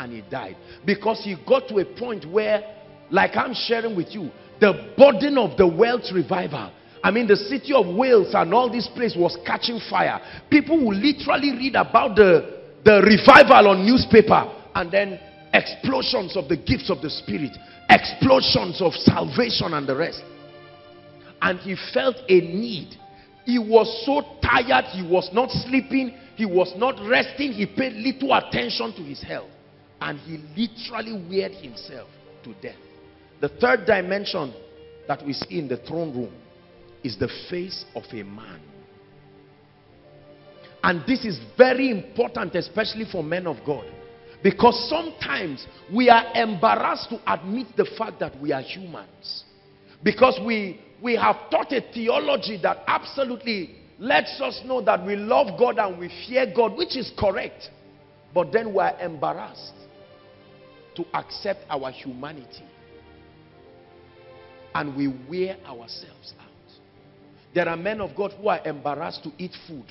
and he died. Because he got to a point where like I'm sharing with you the burden of the Welsh revival I mean the city of Wales and all this place was catching fire. People will literally read about the the revival on newspaper and then explosions of the gifts of the spirit explosions of salvation and the rest. And he felt a need. He was so tired he was not sleeping he was not resting he paid little attention to his health and he literally weared himself to death. The third dimension that we see in the throne room is the face of a man. And this is very important, especially for men of God. Because sometimes we are embarrassed to admit the fact that we are humans. Because we, we have taught a theology that absolutely lets us know that we love God and we fear God, which is correct. But then we are embarrassed to accept our humanity. And we wear ourselves out. There are men of God who are embarrassed to eat food.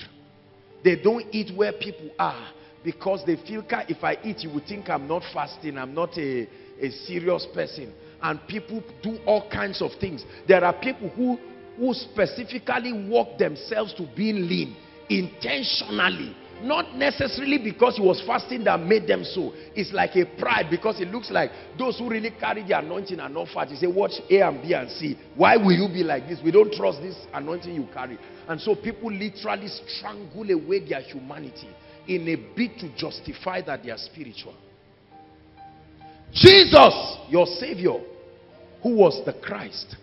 They don't eat where people are because they feel if I eat, you would think I'm not fasting, I'm not a, a serious person. And people do all kinds of things. There are people who, who specifically work themselves to being lean intentionally not necessarily because he was fasting that made them so. It's like a pride because it looks like those who really carry the anointing are not fat. You say, watch A and B and C. Why will you be like this? We don't trust this anointing you carry. And so people literally strangle away their humanity in a bid to justify that they are spiritual. Jesus, your Savior, who was the Christ,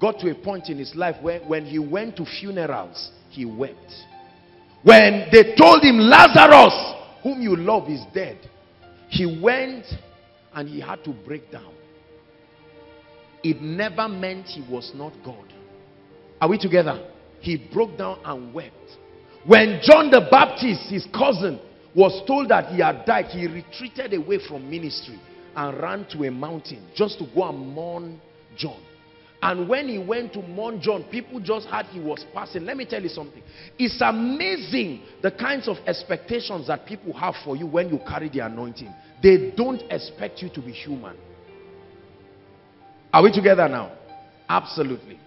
got to a point in his life where when he went to funerals, he wept. When they told him, Lazarus, whom you love, is dead, he went and he had to break down. It never meant he was not God. Are we together? He broke down and wept. When John the Baptist, his cousin, was told that he had died, he retreated away from ministry and ran to a mountain just to go and mourn John. And when he went to Mount John, people just heard he was passing. Let me tell you something. It's amazing the kinds of expectations that people have for you when you carry the anointing. They don't expect you to be human. Are we together now? Absolutely.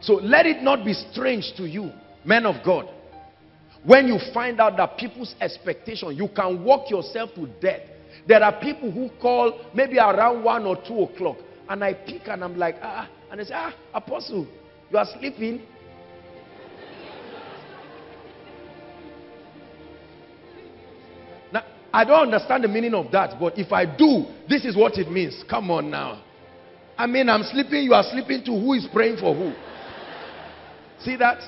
So let it not be strange to you, men of God. When you find out that people's expectation, you can walk yourself to death. There are people who call maybe around 1 or 2 o'clock and I peek and I'm like, ah. And they say, ah, apostle, you are sleeping. Now, I don't understand the meaning of that, but if I do, this is what it means. Come on now. I mean, I'm sleeping, you are sleeping too. Who is praying for who? See that?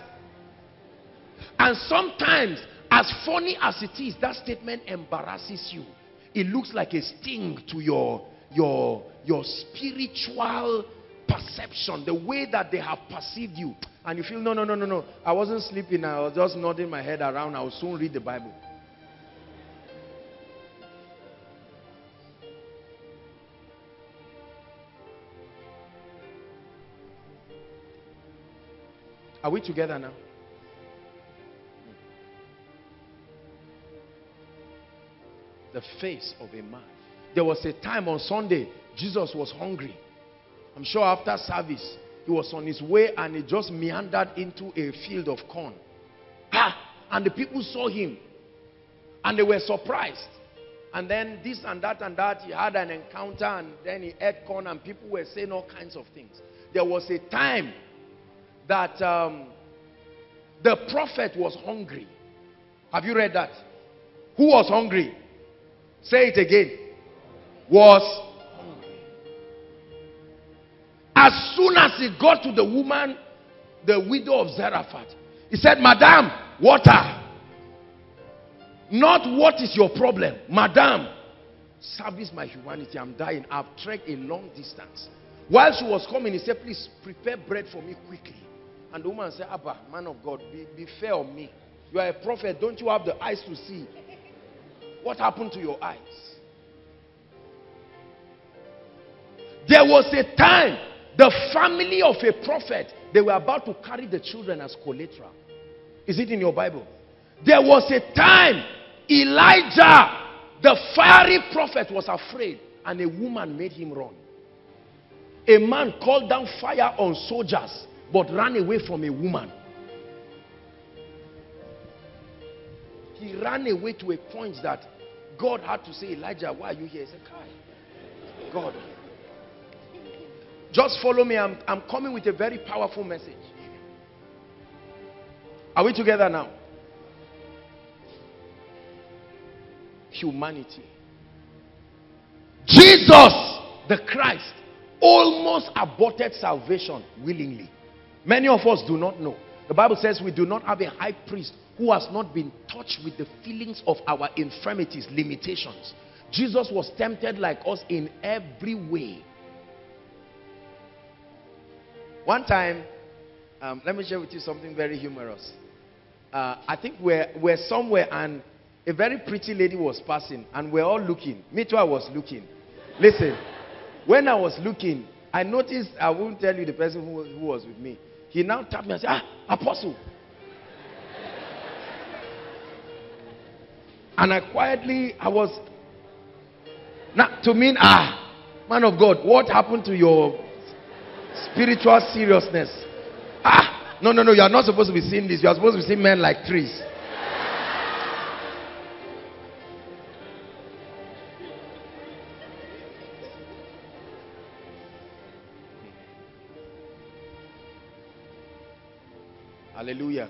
And sometimes, as funny as it is, that statement embarrasses you. It looks like a sting to your your, your spiritual perception, the way that they have perceived you. And you feel, no, no, no, no, no. I wasn't sleeping. I was just nodding my head around. I will soon read the Bible. Are we together now? The face of a man. There was a time on Sunday, Jesus was hungry. I'm sure after service, he was on his way and he just meandered into a field of corn. Ah, and the people saw him and they were surprised. And then this and that and that, he had an encounter and then he ate corn and people were saying all kinds of things. There was a time that um, the prophet was hungry. Have you read that? Who was hungry? Say it again was hungry. As soon as he got to the woman, the widow of Zarephath, he said, Madam, water. Not what is your problem. Madam, service my humanity. I'm dying. I've trekked a long distance. While she was coming, he said, please prepare bread for me quickly. And the woman said, Abba, man of God, be, be fair on me. You are a prophet. Don't you have the eyes to see? What happened to your eyes? There was a time the family of a prophet, they were about to carry the children as collateral. Is it in your Bible? There was a time Elijah, the fiery prophet, was afraid and a woman made him run. A man called down fire on soldiers but ran away from a woman. He ran away to a point that God had to say, Elijah, why are you here? He said, God. Just follow me. I'm, I'm coming with a very powerful message. Are we together now? Humanity. Jesus, the Christ, almost aborted salvation willingly. Many of us do not know. The Bible says we do not have a high priest who has not been touched with the feelings of our infirmities, limitations. Jesus was tempted like us in every way. One time, um, let me share with you something very humorous. Uh, I think we're, we're somewhere and a very pretty lady was passing and we're all looking. Me too, I was looking. Listen, when I was looking, I noticed, I won't tell you the person who, who was with me. He now tapped me and said, Ah, Apostle. and I quietly, I was, now to mean, ah, man of God, what happened to your spiritual seriousness? Ah, no, no, no, you are not supposed to be seeing this. You are supposed to be seeing men like trees. Hallelujah.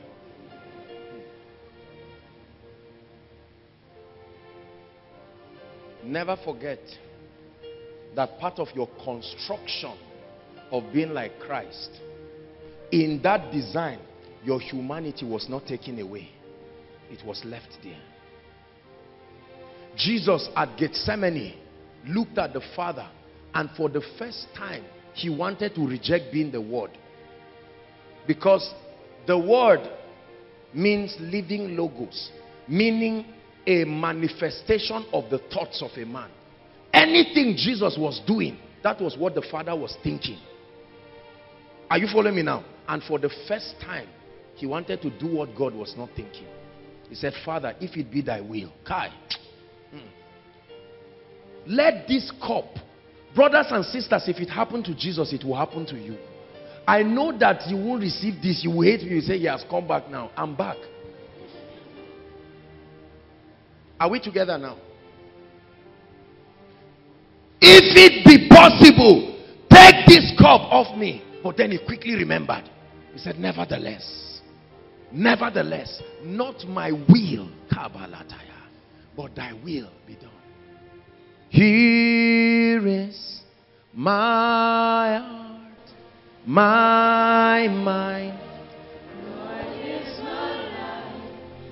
Never forget that part of your construction of being like Christ, in that design, your humanity was not taken away. It was left there. Jesus at Gethsemane looked at the Father and for the first time, he wanted to reject being the Word. Because the word means living logos, meaning a manifestation of the thoughts of a man. Anything Jesus was doing, that was what the Father was thinking. Are you following me now? And for the first time, he wanted to do what God was not thinking. He said, Father, if it be thy will, Kai, hmm, let this cup, brothers and sisters, if it happened to Jesus, it will happen to you. I know that you won't receive this. You will hate me. You say, he has come back now. I'm back. Are we together now? If it be possible, take this cup off me. But then he quickly remembered. He said, nevertheless, nevertheless, not my will, Kabbalataya, but thy will be done. Here is my heart, my mind,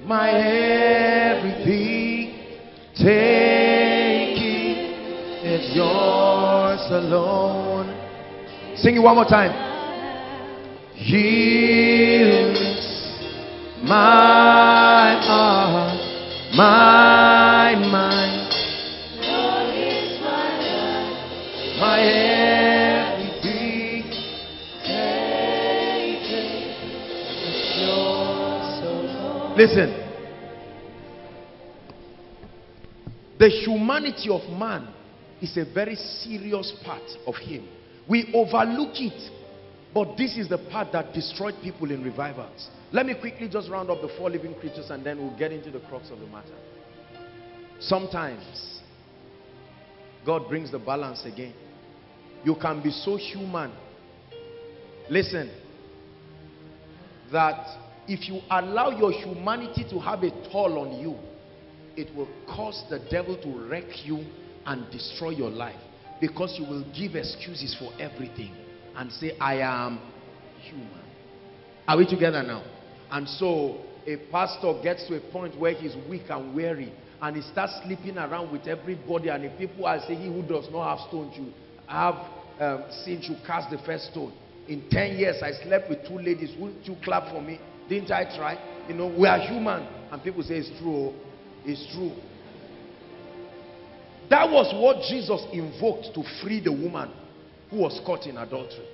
my everything. Take it, it's yours alone. Sing it one more time. Here is my heart, my mind, my everything, Listen. The humanity of man is a very serious part of him. We overlook it. But this is the part that destroyed people in revivals. Let me quickly just round up the four living creatures and then we'll get into the crux of the matter. Sometimes, God brings the balance again. You can be so human. Listen, that if you allow your humanity to have a toll on you, it will cause the devil to wreck you and destroy your life because you will give excuses for everything and say, I am human. Are we together now? And so a pastor gets to a point where he's weak and weary and he starts sleeping around with everybody and the people are saying he who does not have stones you have um, you cast the first stone. In 10 years i slept with two ladies wouldn't you clap for me. Didn't i try? You know we are human. And people say it's true it's true that was what jesus invoked to free the woman who was caught in adultery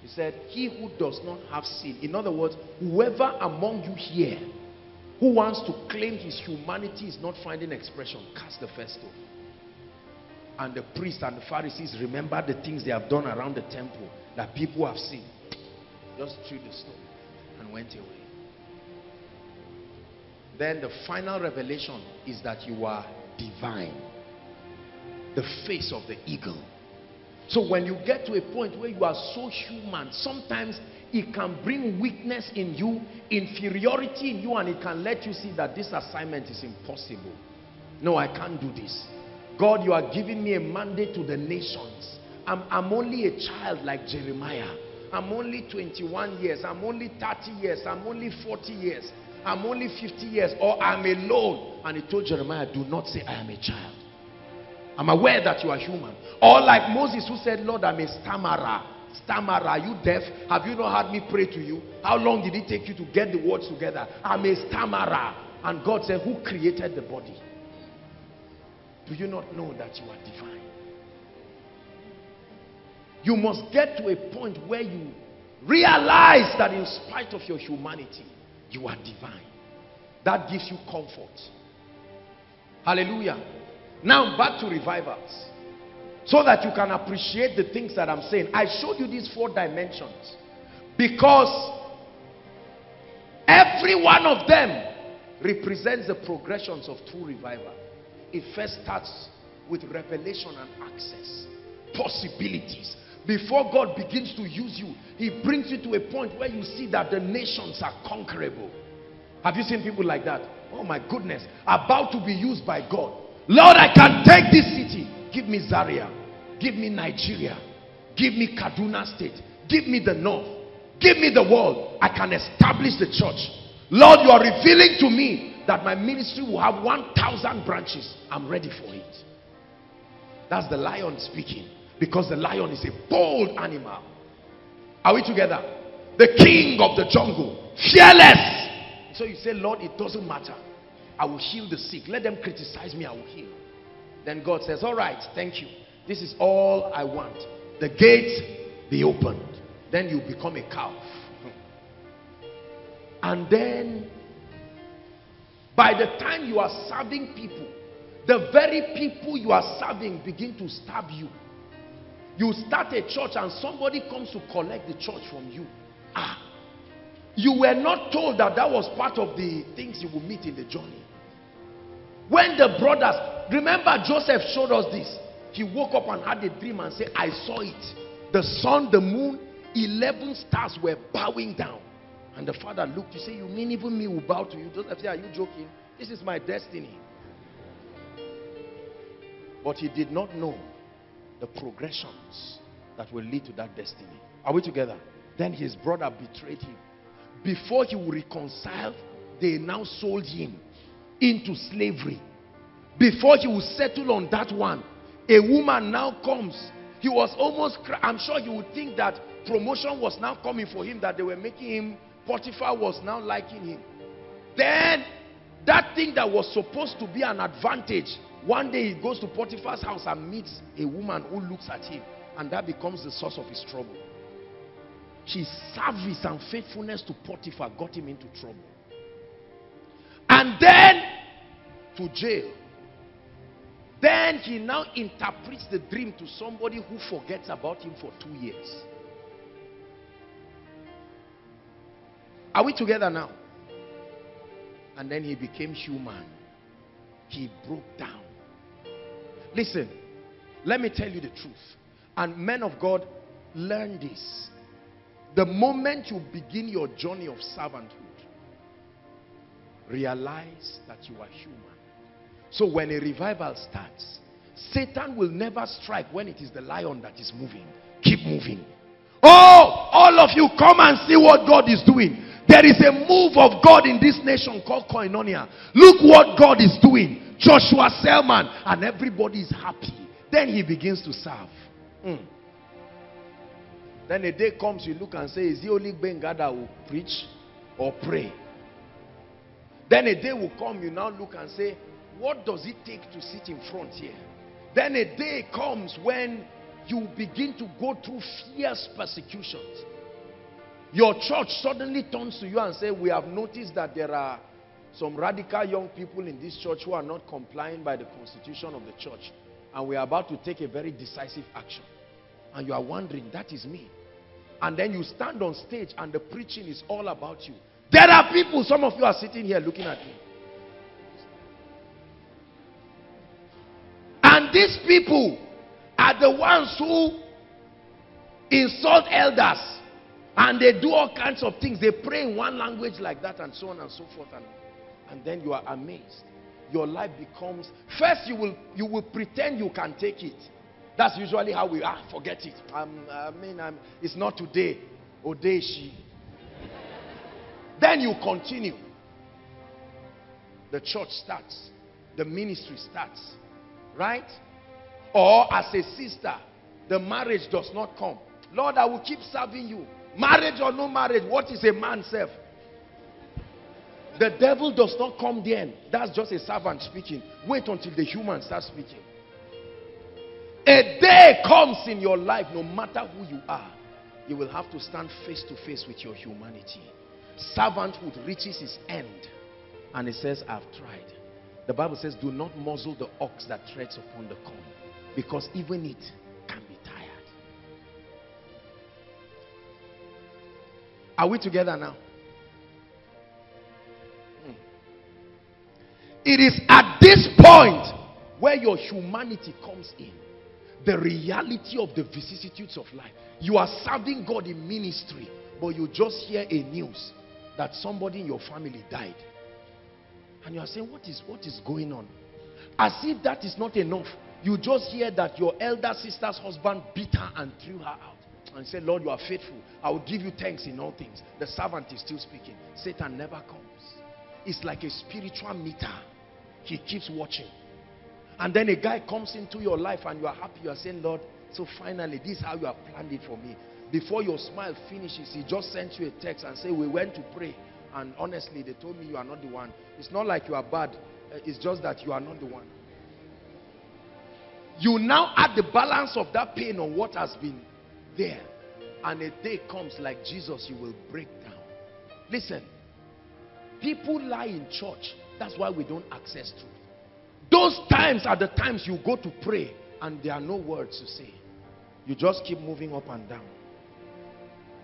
he said he who does not have sin in other words whoever among you here who wants to claim his humanity is not finding expression, cast the first stone. And the priests and the Pharisees remember the things they have done around the temple that people have seen. Just threw the stone and went away. Then the final revelation is that you are divine. The face of the eagle. So when you get to a point where you are so human, sometimes it can bring weakness in you, inferiority in you, and it can let you see that this assignment is impossible. No, I can't do this. God, you are giving me a mandate to the nations. I'm, I'm only a child like Jeremiah. I'm only 21 years. I'm only 30 years. I'm only 40 years. I'm only 50 years. Or I'm alone. And he told Jeremiah, do not say I am a child. I'm aware that you are human. Or like Moses who said, Lord, I'm a stammerer. Stammerer, are you deaf? Have you not heard me pray to you? How long did it take you to get the words together? I'm a stammerer. And God said, who created the body? Do you not know that you are divine? You must get to a point where you realize that in spite of your humanity, you are divine. That gives you comfort. Hallelujah. Now back to revivals. So that you can appreciate the things that I'm saying. I showed you these four dimensions. Because every one of them represents the progressions of true revival. It first starts with revelation and access. Possibilities. Before God begins to use you, he brings you to a point where you see that the nations are conquerable. Have you seen people like that? Oh my goodness. About to be used by God. Lord, I can take this city. Give me Zaria. Give me Nigeria. Give me Kaduna State. Give me the North. Give me the world. I can establish the church. Lord, you are revealing to me that my ministry will have 1,000 branches. I'm ready for it. That's the lion speaking. Because the lion is a bold animal. Are we together? The king of the jungle. Fearless. So you say, Lord, it doesn't matter. I will heal the sick. Let them criticize me, I will heal. Then God says, all right, thank you. This is all I want. The gate be opened. Then you become a calf. And then, by the time you are serving people, the very people you are serving begin to stab you. You start a church and somebody comes to collect the church from you. Ah, you were not told that that was part of the things you will meet in the journey. When the brothers, remember Joseph showed us this. He woke up and had a dream and said, I saw it. The sun, the moon, 11 stars were bowing down. And the father looked, he said, you mean even me will bow to you? Joseph said, are you joking? This is my destiny. But he did not know the progressions that will lead to that destiny. Are we together? Then his brother betrayed him. Before he would reconcile, they now sold him into slavery. Before he would settle on that one, a woman now comes. He was almost, I'm sure you would think that promotion was now coming for him, that they were making him, Potiphar was now liking him. Then, that thing that was supposed to be an advantage, one day he goes to Potiphar's house and meets a woman who looks at him. And that becomes the source of his trouble. His service and faithfulness to Potiphar got him into trouble. And then to jail. Then he now interprets the dream to somebody who forgets about him for two years. Are we together now? And then he became human. He broke down. Listen, let me tell you the truth. And men of God, learn this. The moment you begin your journey of servanthood, realize that you are human. So when a revival starts, Satan will never strike when it is the lion that is moving. Keep moving. Oh, all of you come and see what God is doing. There is a move of God in this nation called Koinonia. Look what God is doing. Joshua Selman. And everybody is happy. Then he begins to serve. Mm. Then a day comes, you look and say, is he only Benga that will preach or pray? Then a day will come, you now look and say, what does it take to sit in front here? Then a day comes when you begin to go through fierce persecutions. Your church suddenly turns to you and say, we have noticed that there are some radical young people in this church who are not complying by the constitution of the church. And we are about to take a very decisive action. And you are wondering, that is me. And then you stand on stage and the preaching is all about you. There are people, some of you are sitting here looking at me. These people are the ones who insult elders and they do all kinds of things. They pray in one language like that and so on and so forth. And, and then you are amazed. Your life becomes, first you will, you will pretend you can take it. That's usually how we are. Ah, forget it. I'm, I mean, I'm, it's not today. Odeshi. then you continue. The church starts. The ministry starts. Right? Or as a sister, the marriage does not come. Lord, I will keep serving you. Marriage or no marriage, what is a man self? The devil does not come then. That's just a servant speaking. Wait until the human starts speaking. A day comes in your life, no matter who you are, you will have to stand face to face with your humanity. Servanthood reaches its end. And he says, I've tried. The Bible says, do not muzzle the ox that treads upon the corn. Because even it can be tired. Are we together now? Hmm. It is at this point where your humanity comes in. The reality of the vicissitudes of life. You are serving God in ministry, but you just hear a news that somebody in your family died. And you are saying, what is, what is going on? As if that is not enough. You just hear that your elder sister's husband beat her and threw her out. And said, Lord, you are faithful. I will give you thanks in all things. The servant is still speaking. Satan never comes. It's like a spiritual meter. He keeps watching. And then a guy comes into your life and you are happy. You are saying, Lord, so finally, this is how you have planned it for me. Before your smile finishes, he just sent you a text and say, we went to pray. And honestly, they told me you are not the one. It's not like you are bad. Uh, it's just that you are not the one. You now add the balance of that pain on what has been there. And a day comes like Jesus, you will break down. Listen, people lie in church. That's why we don't access truth. Those times are the times you go to pray and there are no words to say. You just keep moving up and down.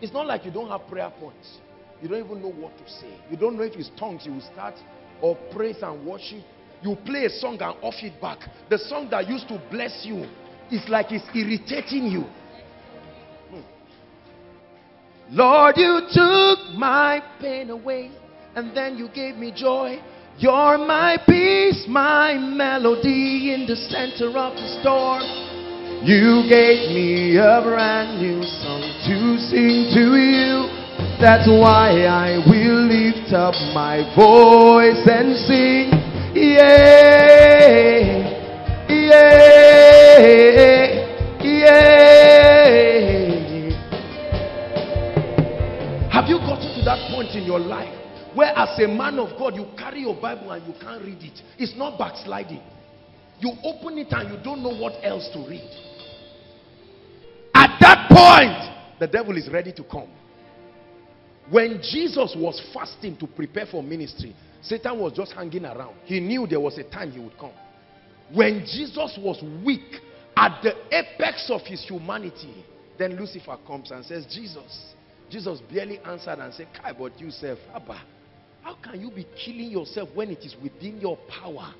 It's not like you don't have prayer points. You don't even know what to say. You don't know if it's tongues you will start or praise and worship. You play a song and off it back. The song that used to bless you is like it's irritating you. Hmm. Lord, you took my pain away and then you gave me joy. You're my peace, my melody in the center of the storm. You gave me a brand new song to sing to you. That's why I will lift up my voice and sing. Yeah, yeah, yeah. Have you gotten to that point in your life where as a man of God you carry your Bible and you can't read it? It's not backsliding. You open it and you don't know what else to read. At that point, the devil is ready to come. When Jesus was fasting to prepare for ministry, Satan was just hanging around. He knew there was a time he would come. When Jesus was weak, at the apex of his humanity, then Lucifer comes and says, Jesus. Jesus barely answered and said, Kai, but you self, Abba, how can you be killing yourself when it is within your power?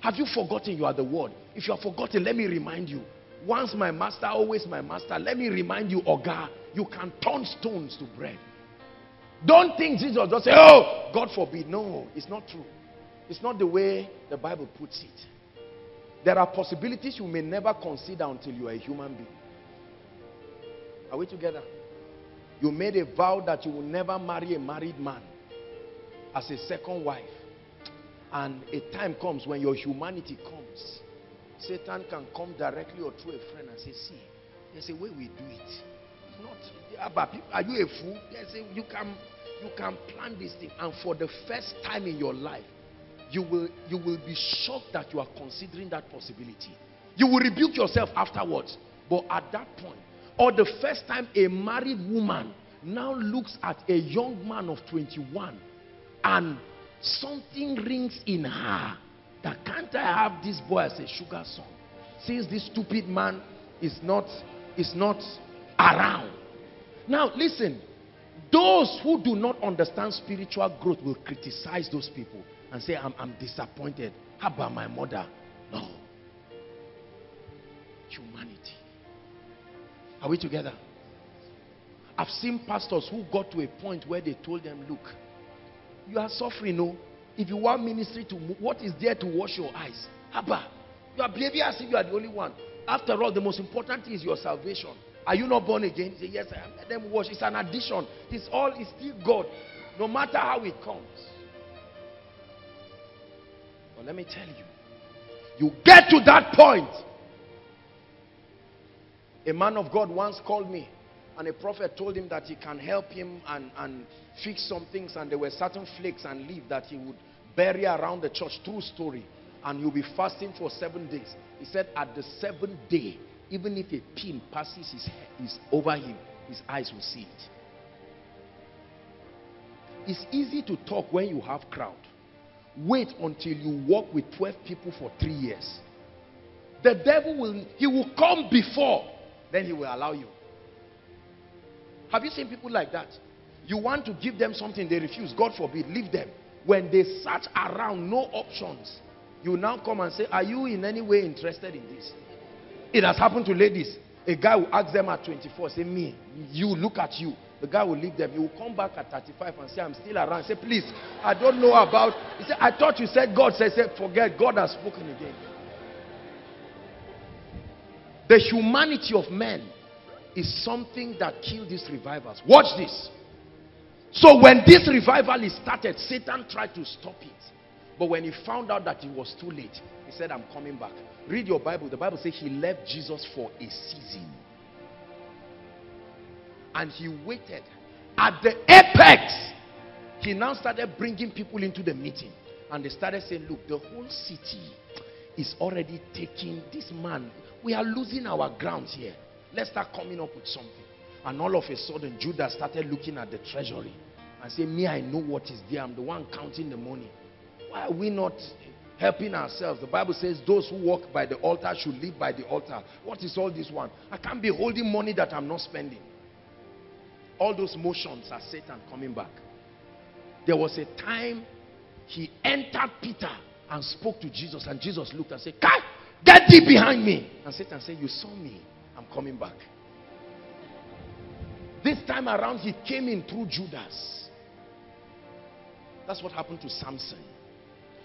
Have you forgotten you are the word? If you have forgotten, let me remind you. Once my master, always my master. Let me remind you, Oga, you can turn stones to bread. Don't think Jesus just say, oh, God forbid. No, it's not true. It's not the way the Bible puts it. There are possibilities you may never consider until you are a human being. Are we together? You made a vow that you will never marry a married man as a second wife. And a time comes when your humanity comes. Satan can come directly or through a friend and say, see, there's a way we do it. It's not, are you a fool? There's a, you can, you can plan this thing. And for the first time in your life, you will, you will be shocked that you are considering that possibility. You will rebuke yourself afterwards. But at that point, or the first time a married woman now looks at a young man of 21 and something rings in her that can't I have this boy as a sugar son since this stupid man is not is not around now listen those who do not understand spiritual growth will criticize those people and say I'm, I'm disappointed how about my mother no humanity are we together I've seen pastors who got to a point where they told them look you are suffering, no? If you want ministry to move, what is there to wash your eyes? Abba, you are behaving as if you are the only one. After all, the most important thing is your salvation. Are you not born again? He say, yes, I am. Let them wash. It's an addition. It's all, is still God. No matter how it comes. But let me tell you, you get to that point. A man of God once called me and a prophet told him that he can help him and, and fix some things and there were certain flakes and leaf that he would bury around the church. True story. And he'll be fasting for seven days. He said at the seventh day, even if a pin passes his, his over him, his eyes will see it. It's easy to talk when you have crowd. Wait until you walk with 12 people for three years. The devil will, he will come before, then he will allow you. Have you seen people like that? You want to give them something, they refuse. God forbid, leave them. When they search around, no options. You now come and say, are you in any way interested in this? It has happened to ladies. A guy will ask them at 24, say, me, you, look at you. The guy will leave them. He will come back at 35 and say, I'm still around. Say, please, I don't know about. He said, I thought you said God. Say, say, forget. God has spoken again. The humanity of men is something that killed these revivals. Watch this. So when this revival is started, Satan tried to stop it. But when he found out that it was too late, he said, I'm coming back. Read your Bible. The Bible says he left Jesus for a season. And he waited. At the apex, he now started bringing people into the meeting. And they started saying, look, the whole city is already taking this man. We are losing our ground here. Let's start coming up with something. And all of a sudden, Judas started looking at the treasury and say, me, I know what is there. I'm the one counting the money. Why are we not helping ourselves? The Bible says those who walk by the altar should live by the altar. What is all this one? I can't be holding money that I'm not spending. All those motions are Satan coming back. There was a time he entered Peter and spoke to Jesus and Jesus looked and said, get thee behind me. And Satan said, you saw me. I'm coming back. This time around, he came in through Judas. That's what happened to Samson.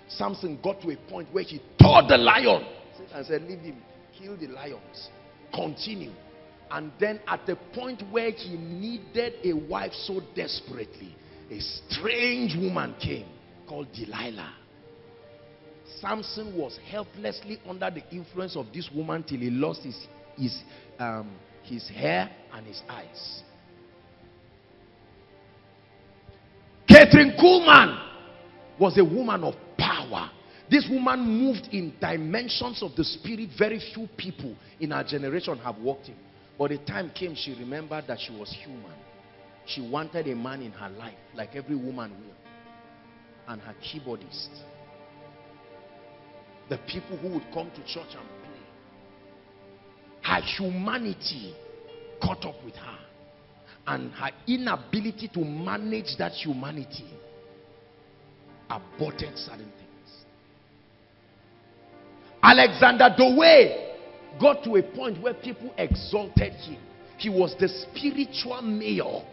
Samson got to a point where he tore the lion and said, Leave him, kill the lions, continue. And then at the point where he needed a wife so desperately, a strange woman came called Delilah. Samson was helplessly under the influence of this woman till he lost his his, um, his hair and his eyes. Kathryn Kuhlman was a woman of power. This woman moved in dimensions of the spirit very few people in our generation have walked in. But the time came she remembered that she was human. She wanted a man in her life like every woman will. And her keyboardist. The people who would come to church and play. her humanity caught up with her and her inability to manage that humanity aborted certain things alexander dowie got to a point where people exalted him he was the spiritual mayor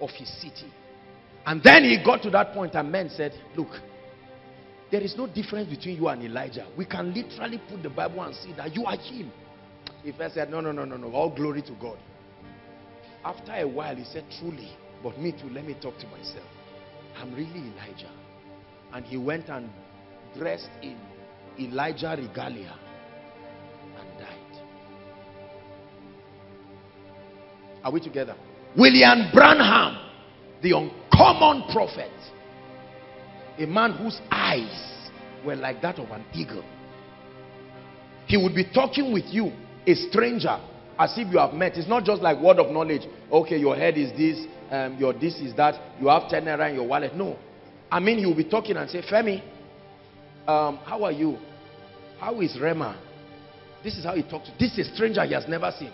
of his city and then he got to that point and men said look there is no difference between you and elijah we can literally put the bible and see that you are him he first said, no, no, no, no, no. All glory to God. After a while, he said, truly. But me too, let me talk to myself. I'm really Elijah. And he went and dressed in Elijah regalia and died. Are we together? William Branham, the uncommon prophet, a man whose eyes were like that of an eagle. He would be talking with you, a stranger, as if you have met. It's not just like word of knowledge. Okay, your head is this, um, your this is that, you have 10 naira in your wallet. No. I mean, will be talking and say, Femi, um, how are you? How is Rema? This is how he talks. To this is a stranger he has never seen.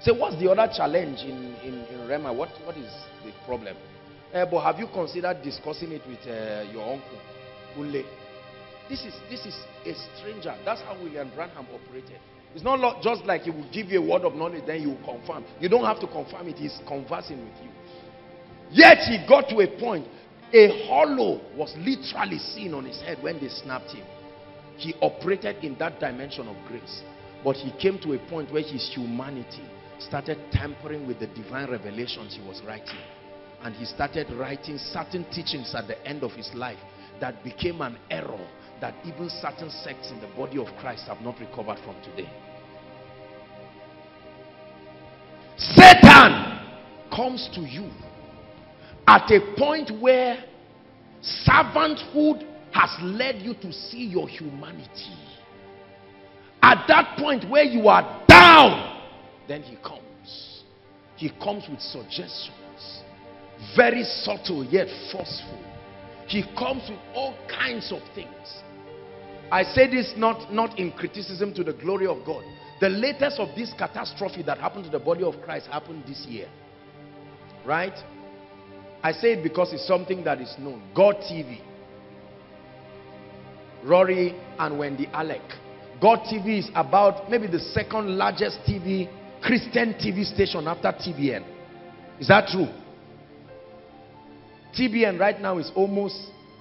Say, what's the other challenge in, in, in Rema? What, what is the problem? Uh, but have you considered discussing it with uh, your uncle, Ule? This is, this is a stranger. That's how William Branham operated. It's not just like he will give you a word of knowledge, then you will confirm. You don't have to confirm it. He's conversing with you. Yet he got to a point. A hollow was literally seen on his head when they snapped him. He operated in that dimension of grace. But he came to a point where his humanity started tampering with the divine revelations he was writing. And he started writing certain teachings at the end of his life that became an error that even certain sects in the body of Christ have not recovered from today. Satan comes to you at a point where servanthood has led you to see your humanity. At that point where you are down, then he comes. He comes with suggestions. Very subtle yet forceful. He comes with all kinds of things. I say this not, not in criticism to the glory of God. The latest of this catastrophe that happened to the body of Christ happened this year. Right? I say it because it's something that is known. God TV. Rory and Wendy Alec. God TV is about maybe the second largest TV, Christian TV station after TBN. Is that true? TBN right now is almost,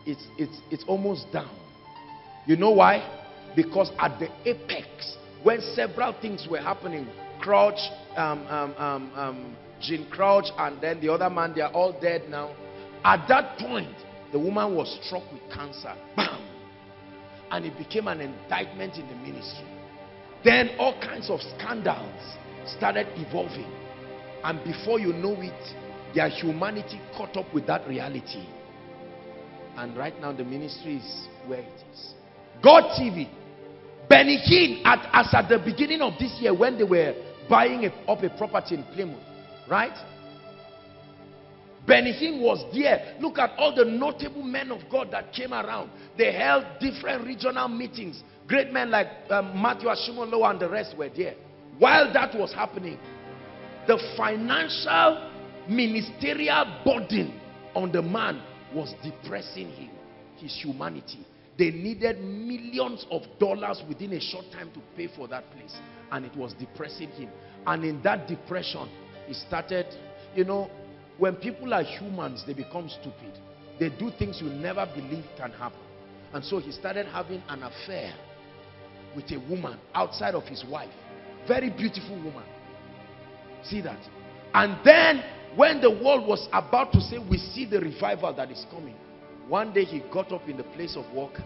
it's, it's, it's almost down. You know why? Because at the apex, when several things were happening, Crouch, um, um, um, Jan Crouch, and then the other man, they are all dead now. At that point, the woman was struck with cancer. Bam! And it became an indictment in the ministry. Then all kinds of scandals started evolving. And before you know it, their humanity caught up with that reality. And right now the ministry is where it is. God TV. Benny at, as at the beginning of this year when they were buying a, up a property in Plymouth, right? Benny Hinn was there. Look at all the notable men of God that came around. They held different regional meetings. Great men like um, Matthew Ashimolowo and the rest were there. While that was happening, the financial ministerial burden on the man was depressing him, his humanity. They needed millions of dollars within a short time to pay for that place. And it was depressing him. And in that depression, he started, you know, when people are humans, they become stupid. They do things you never believe can happen. And so he started having an affair with a woman outside of his wife. Very beautiful woman. See that? And then when the world was about to say, we see the revival that is coming, one day he got up in the place of work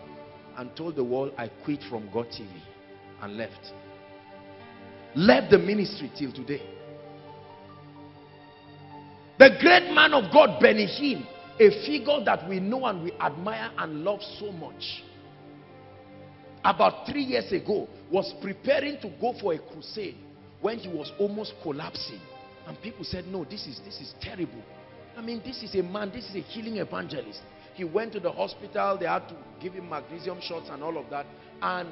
and told the world, I quit from God TV and left. Left the ministry till today. The great man of God, Benny Hinn, a figure that we know and we admire and love so much, about three years ago, was preparing to go for a crusade when he was almost collapsing. And people said, no, this is, this is terrible. I mean, this is a man, this is a healing evangelist. He went to the hospital. They had to give him magnesium shots and all of that. And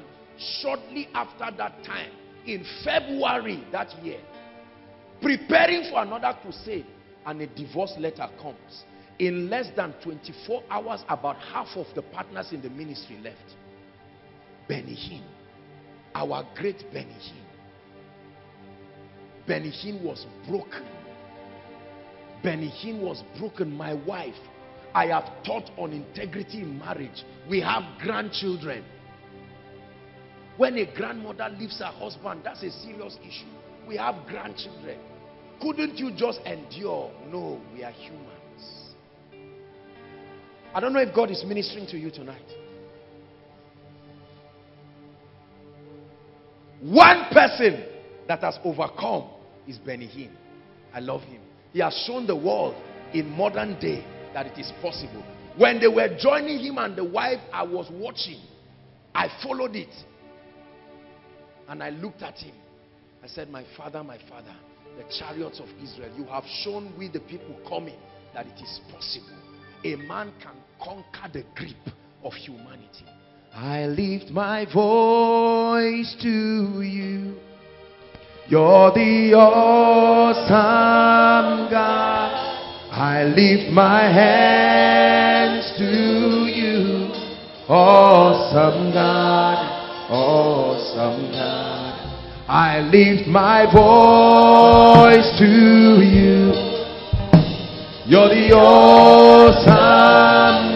shortly after that time, in February that year, preparing for another crusade, and a divorce letter comes. In less than 24 hours, about half of the partners in the ministry left. Benny Hinn, our great. Benny Hinn was broken. Benny Hinn was broken. My wife I have taught on integrity in marriage. We have grandchildren. When a grandmother leaves her husband, that's a serious issue. We have grandchildren. Couldn't you just endure? No, we are humans. I don't know if God is ministering to you tonight. One person that has overcome is Benny Hinn. I love him. He has shown the world in modern day that it is possible. When they were joining him and the wife, I was watching. I followed it. And I looked at him. I said, My father, my father, the chariots of Israel, you have shown we the people coming that it is possible. A man can conquer the grip of humanity. I lift my voice to you. You're the awesome God. I lift my hands to you. Awesome God. Awesome God. I lift my voice to you. You're the awesome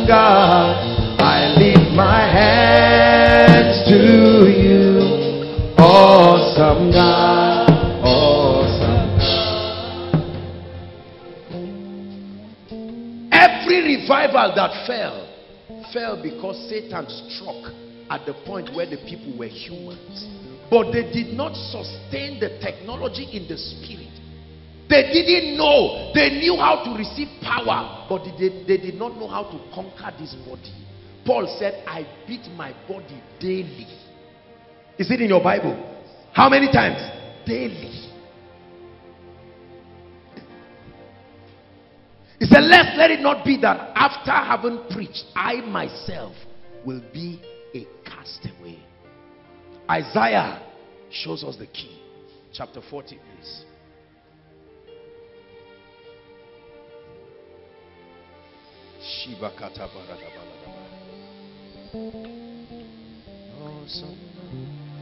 God. I lift my hands to you. Awesome God. Awesome God. Every revival that fell, fell because Satan struck at the point where the people were humans. But they did not sustain the technology in the spirit. They didn't know. They knew how to receive power, but they, they did not know how to conquer this body. Paul said, I beat my body daily. Is it in your Bible? How many times? Daily. He said, Let's let it not be that after having preached, I myself will be a castaway. Isaiah shows us the key. Chapter 40, please.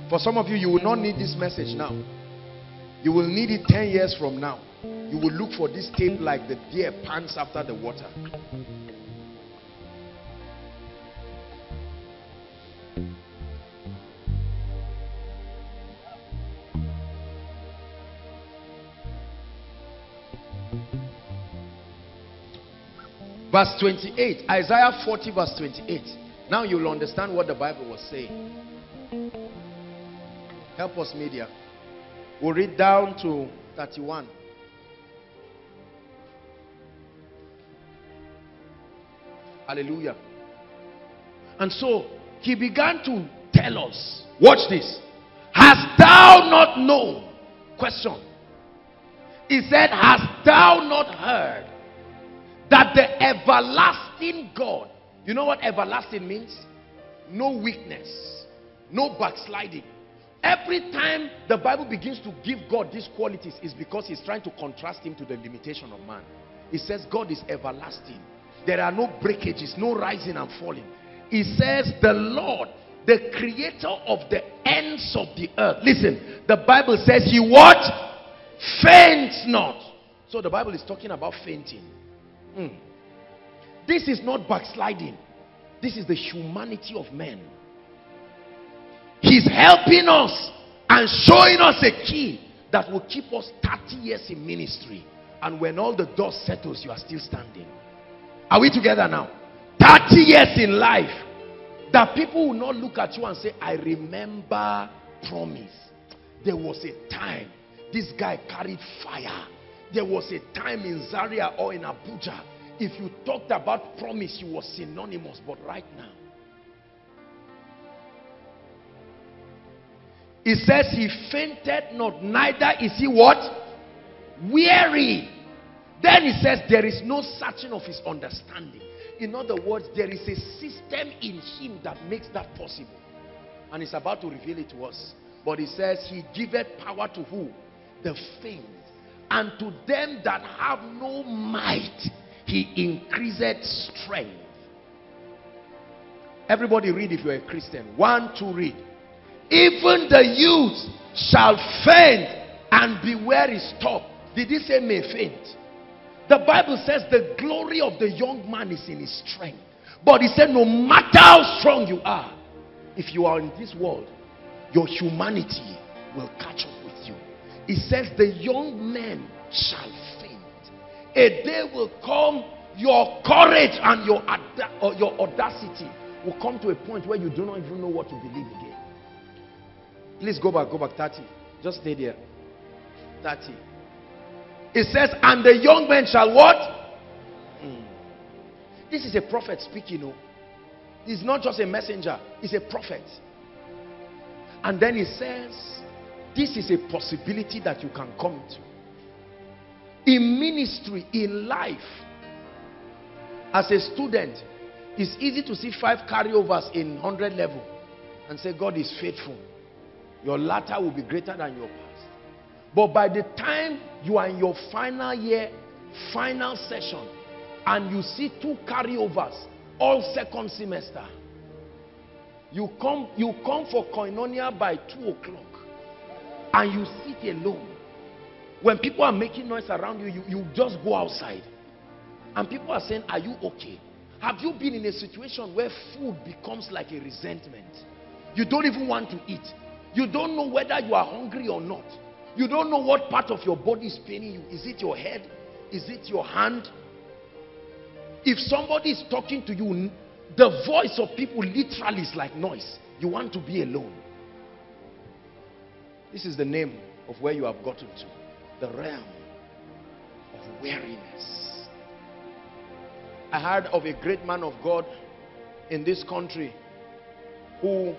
For some of you, you will not need this message now. You will need it 10 years from now. You will look for this tape like the deer pants after the water. Verse 28. Isaiah 40 verse 28. Now you'll understand what the Bible was saying. Help us media. We'll read down to 31. Hallelujah. And so he began to tell us, watch this. Hast thou not known? Question. He said, Hast thou not heard that the everlasting God, you know what everlasting means? No weakness, no backsliding. Every time the Bible begins to give God these qualities is because he's trying to contrast him to the limitation of man. He says God is everlasting. There are no breakages, no rising and falling. He says the Lord, the creator of the ends of the earth. Listen, the Bible says he what? Faints not. So the Bible is talking about fainting. Mm. This is not backsliding. This is the humanity of men. He's helping us and showing us a key that will keep us 30 years in ministry. And when all the dust settles, you are still standing. Are we together now? 30 years in life. That people will not look at you and say, I remember promise. There was a time this guy carried fire there was a time in Zaria or in Abuja, if you talked about promise, you were synonymous. But right now, he says he fainted not, neither is he what? Weary. Then he says there is no searching of his understanding. In other words, there is a system in him that makes that possible. And he's about to reveal it to us. But he says he giveth power to who? The faint and to them that have no might, he increased strength. Everybody read if you're a Christian. One, two, read. Even the youth shall faint and be weary stop. Did he say may faint? The Bible says the glory of the young man is in his strength. But he said, no matter how strong you are, if you are in this world, your humanity will catch up he says, The young men shall faint. A day will come, your courage and your, your audacity will come to a point where you do not even know what to believe again. Please go back, go back 30. Just stay there. 30. It says, and the young men shall what? Mm. This is a prophet speaking. Oh. He's not just a messenger, he's a prophet. And then he says, this is a possibility that you can come to. In ministry, in life, as a student, it's easy to see five carryovers in 100 level and say, God is faithful. Your latter will be greater than your past. But by the time you are in your final year, final session, and you see two carryovers, all second semester, you come, you come for koinonia by 2 o'clock, and you sit alone. When people are making noise around you, you, you just go outside. And people are saying, are you okay? Have you been in a situation where food becomes like a resentment? You don't even want to eat. You don't know whether you are hungry or not. You don't know what part of your body is paining you. Is it your head? Is it your hand? If somebody is talking to you, the voice of people literally is like noise. You want to be alone. This is the name of where you have gotten to. The realm of weariness. I heard of a great man of God in this country who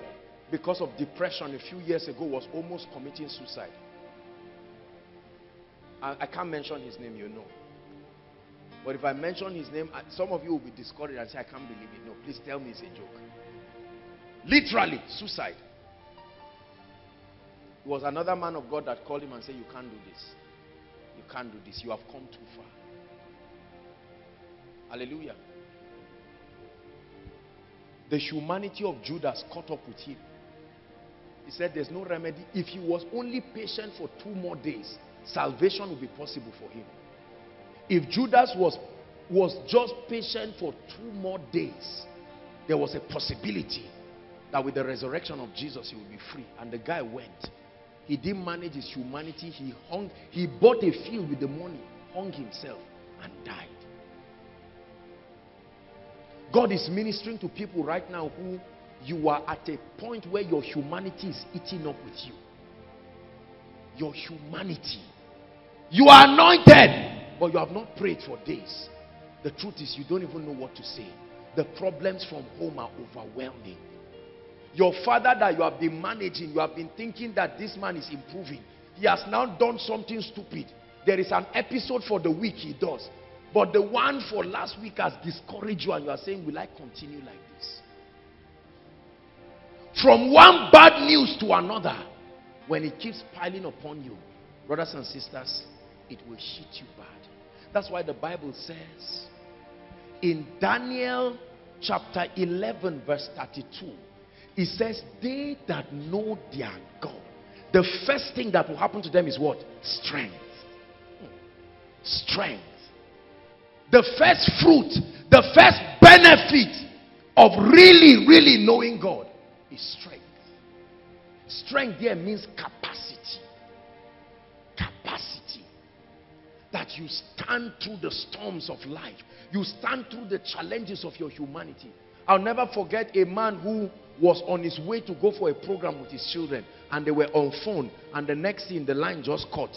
because of depression a few years ago was almost committing suicide. I, I can't mention his name, you know. But if I mention his name, some of you will be discouraged and say, I can't believe it. No, please tell me it's a joke. Literally, suicide. It was another man of God that called him and said, You can't do this. You can't do this. You have come too far. Hallelujah. The humanity of Judas caught up with him. He said there's no remedy. If he was only patient for two more days, salvation would be possible for him. If Judas was, was just patient for two more days, there was a possibility that with the resurrection of Jesus, he would be free. And the guy went. He didn't manage his humanity. He hung, he bought a field with the money, hung himself, and died. God is ministering to people right now who you are at a point where your humanity is eating up with you. Your humanity. You are anointed, but you have not prayed for days. The truth is, you don't even know what to say. The problems from home are overwhelming. Your father that you have been managing, you have been thinking that this man is improving. He has now done something stupid. There is an episode for the week he does. But the one for last week has discouraged you and you are saying, will I continue like this? From one bad news to another, when it keeps piling upon you, brothers and sisters, it will hit you bad. That's why the Bible says in Daniel chapter 11 verse 32, it says, they that know their God, the first thing that will happen to them is what? Strength. Strength. The first fruit, the first benefit of really, really knowing God is strength. Strength there means capacity. Capacity. That you stand through the storms of life. You stand through the challenges of your humanity. I'll never forget a man who was on his way to go for a program with his children and they were on phone and the next thing the line just cut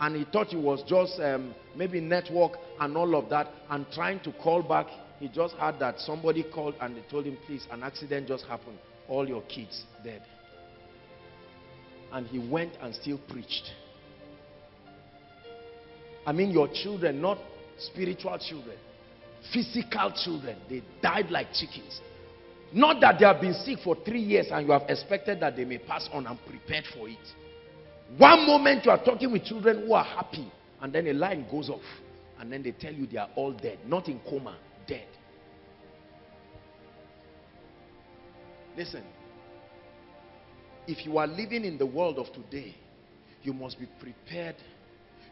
and he thought it was just um, maybe network and all of that and trying to call back he just heard that somebody called and they told him please an accident just happened all your kids dead. And he went and still preached. I mean your children, not spiritual children. Physical children. They died like chickens. Not that they have been sick for three years and you have expected that they may pass on and prepared for it. One moment you are talking with children who are happy and then a line goes off and then they tell you they are all dead. Not in coma, dead. Listen, if you are living in the world of today, you must be prepared.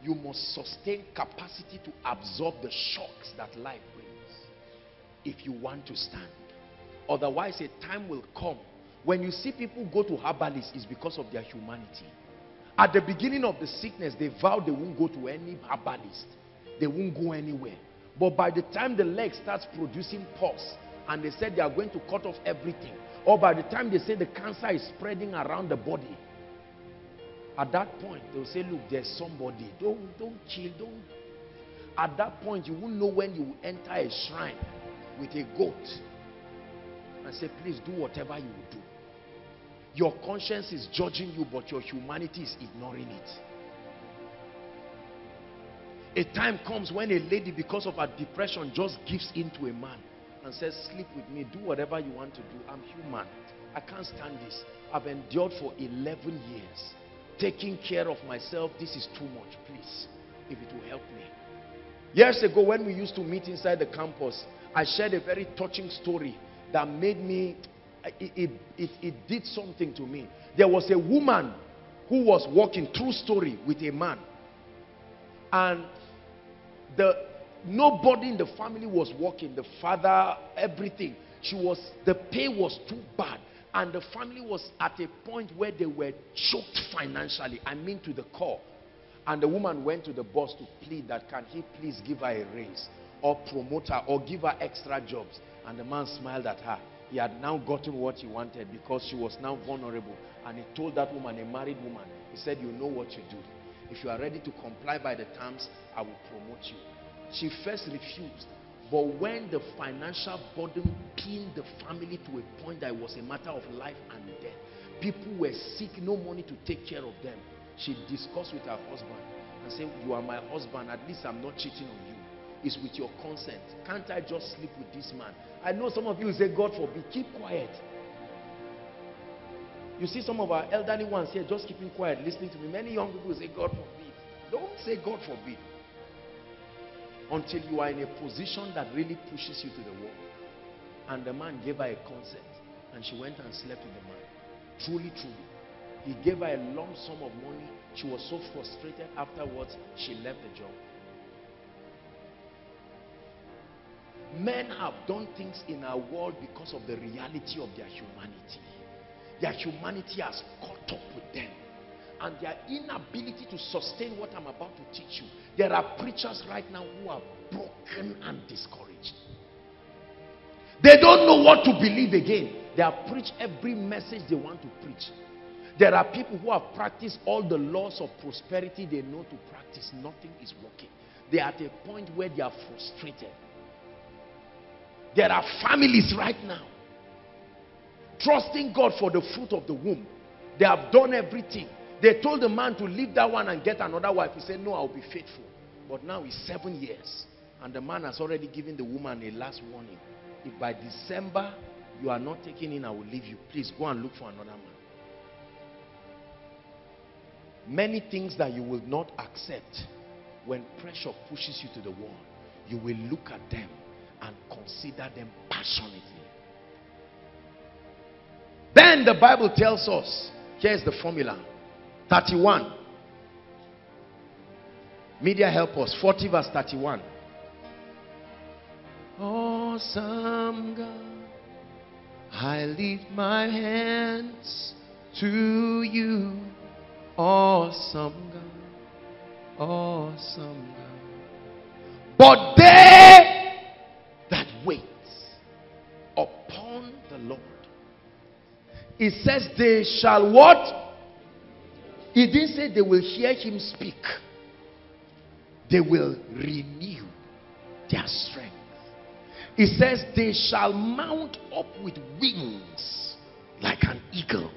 You must sustain capacity to absorb the shocks that life brings if you want to stand. Otherwise, a time will come when you see people go to herbalists is because of their humanity. At the beginning of the sickness, they vowed they won't go to any herbalist. They won't go anywhere. But by the time the leg starts producing pus, and they said they are going to cut off everything, or by the time they say the cancer is spreading around the body, at that point, they'll say, look, there's somebody. Don't, don't kill, don't. At that point, you won't know when you will enter a shrine with a goat and say, please do whatever you will do. Your conscience is judging you, but your humanity is ignoring it. A time comes when a lady, because of her depression, just gives in to a man and says, sleep with me, do whatever you want to do. I'm human. I can't stand this. I've endured for 11 years. Taking care of myself, this is too much. Please, if it will help me. Years ago, when we used to meet inside the campus, I shared a very touching story that made me, it, it, it, it did something to me. There was a woman who was walking, true story, with a man. And the nobody in the family was working. The father, everything. She was, the pay was too bad. And the family was at a point where they were choked financially. I mean to the core. And the woman went to the boss to plead that can he please give her a raise or promote her or give her extra jobs. And the man smiled at her. He had now gotten what he wanted because she was now vulnerable. And he told that woman, a married woman, he said, you know what you do. If you are ready to comply by the terms, I will promote you. She first refused. But when the financial burden pinned the family to a point that it was a matter of life and death, people were sick, no money to take care of them. She discussed with her husband and said, You are my husband, at least I'm not cheating on you. It's with your consent. Can't I just sleep with this man? I know some of you say, God forbid, keep quiet. You see some of our elderly ones here just keeping quiet, listening to me. Many young people say, God forbid. Don't say God forbid until you are in a position that really pushes you to the wall. And the man gave her a consent and she went and slept with the man. Truly, truly. He gave her a lump sum of money. She was so frustrated afterwards, she left the job. Men have done things in our world because of the reality of their humanity. Their humanity has caught up with them and their inability to sustain what I'm about to teach you. There are preachers right now who are broken and discouraged. They don't know what to believe again. They have preached every message they want to preach. There are people who have practiced all the laws of prosperity they know to practice. Nothing is working. They are at a point where they are frustrated. There are families right now trusting God for the fruit of the womb. They have done everything. They told the man to leave that one and get another wife. He said, no, I'll be faithful. But now it's seven years. And the man has already given the woman a last warning. If by December you are not taking in, I will leave you. Please go and look for another man. Many things that you will not accept when pressure pushes you to the wall, you will look at them and consider them passionately. Then the Bible tells us, here's the formula 31. Media help us. 40 verse 31. Awesome God, I lift my hands to you. Awesome God, awesome God. But they that wait upon the Lord, it says they shall what? He didn't say they will hear him speak. They will renew their strength. He says they shall mount up with wings like an eagle.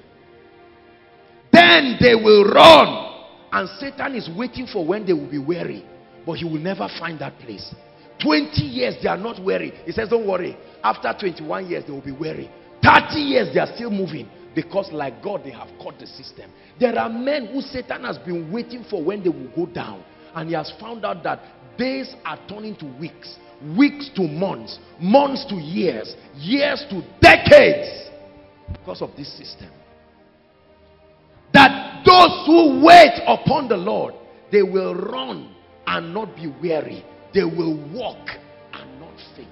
Then they will run. And Satan is waiting for when they will be weary. But he will never find that place. 20 years they are not weary. He says, don't worry. After 21 years they will be weary. 30 years they are still moving. Because like God, they have caught the system. There are men who Satan has been waiting for when they will go down. And he has found out that days are turning to weeks. Weeks to months. Months to years. Years to decades. Because of this system. That those who wait upon the Lord, they will run and not be weary. They will walk and not faint.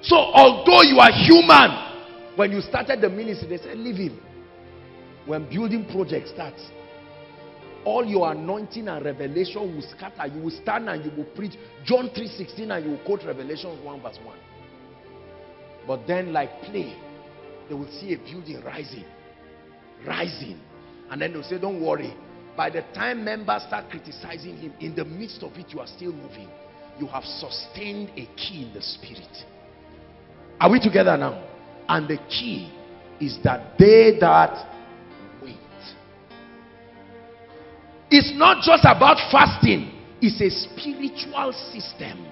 So although you are human, when you started the ministry, they said, leave him when building project starts all your anointing and revelation will scatter. You will stand and you will preach John 3.16 and you will quote Revelation 1 verse 1. But then like play, they will see a building rising, rising. And then they'll say, don't worry. By the time members start criticizing him, in the midst of it, you are still moving. You have sustained a key in the spirit. Are we together now? And the key is that they that It's not just about fasting. It's a spiritual system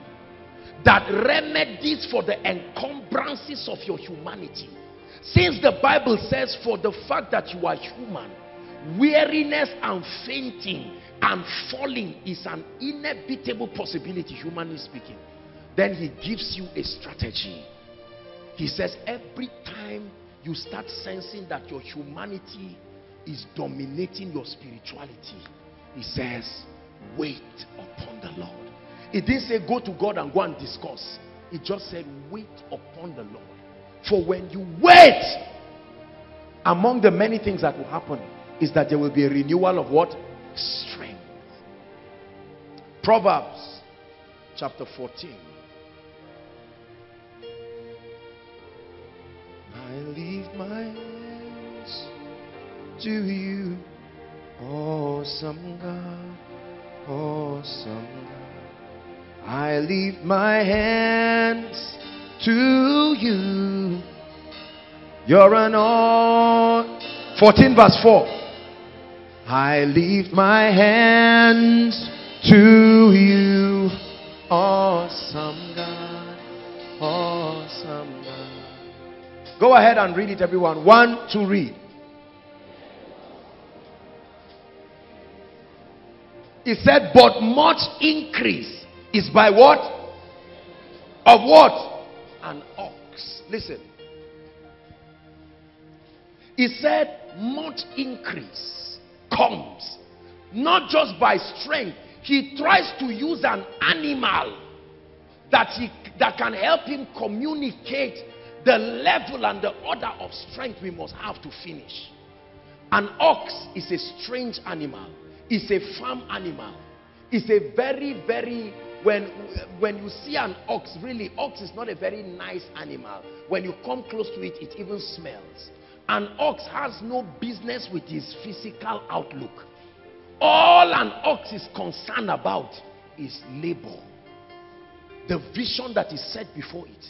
that remedies for the encumbrances of your humanity. Since the Bible says for the fact that you are human, weariness and fainting and falling is an inevitable possibility, humanly speaking. Then he gives you a strategy. He says every time you start sensing that your humanity is dominating your spirituality, he says, wait upon the Lord. He didn't say go to God and go and discuss. He just said wait upon the Lord. For when you wait, among the many things that will happen is that there will be a renewal of what? Strength. Proverbs chapter 14. I leave my hands to you, awesome God, awesome God. I leave my hands to you. You're an all. 14 verse 4. I leave my hands to you. Awesome God. Awesome God. Go ahead and read it, everyone. One, two, read. He said, but much increase is by what? Of what? An ox. Listen. He said, much increase comes not just by strength. He tries to use an animal that, he, that can help him communicate the level and the order of strength we must have to finish. An ox is a strange animal. It's a farm animal. It's a very, very when when you see an ox really ox is not a very nice animal. When you come close to it it even smells. An ox has no business with his physical outlook. All an ox is concerned about is labor. The vision that is set before it.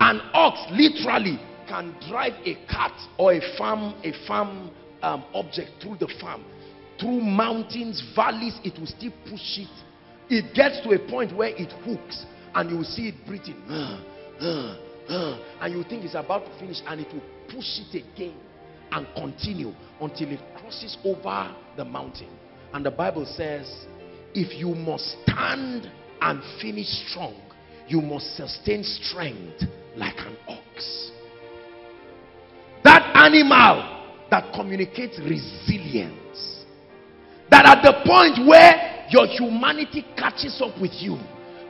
An ox literally can drive a cart or a farm a farm um, object through the farm through mountains valleys it will still push it it gets to a point where it hooks and you will see it breathing. and you think it's about to finish and it will push it again and continue until it crosses over the mountain. And the Bible says, if you must stand and finish strong, you must sustain strength like an ox. That animal that communicates resilience. That at the point where your humanity catches up with you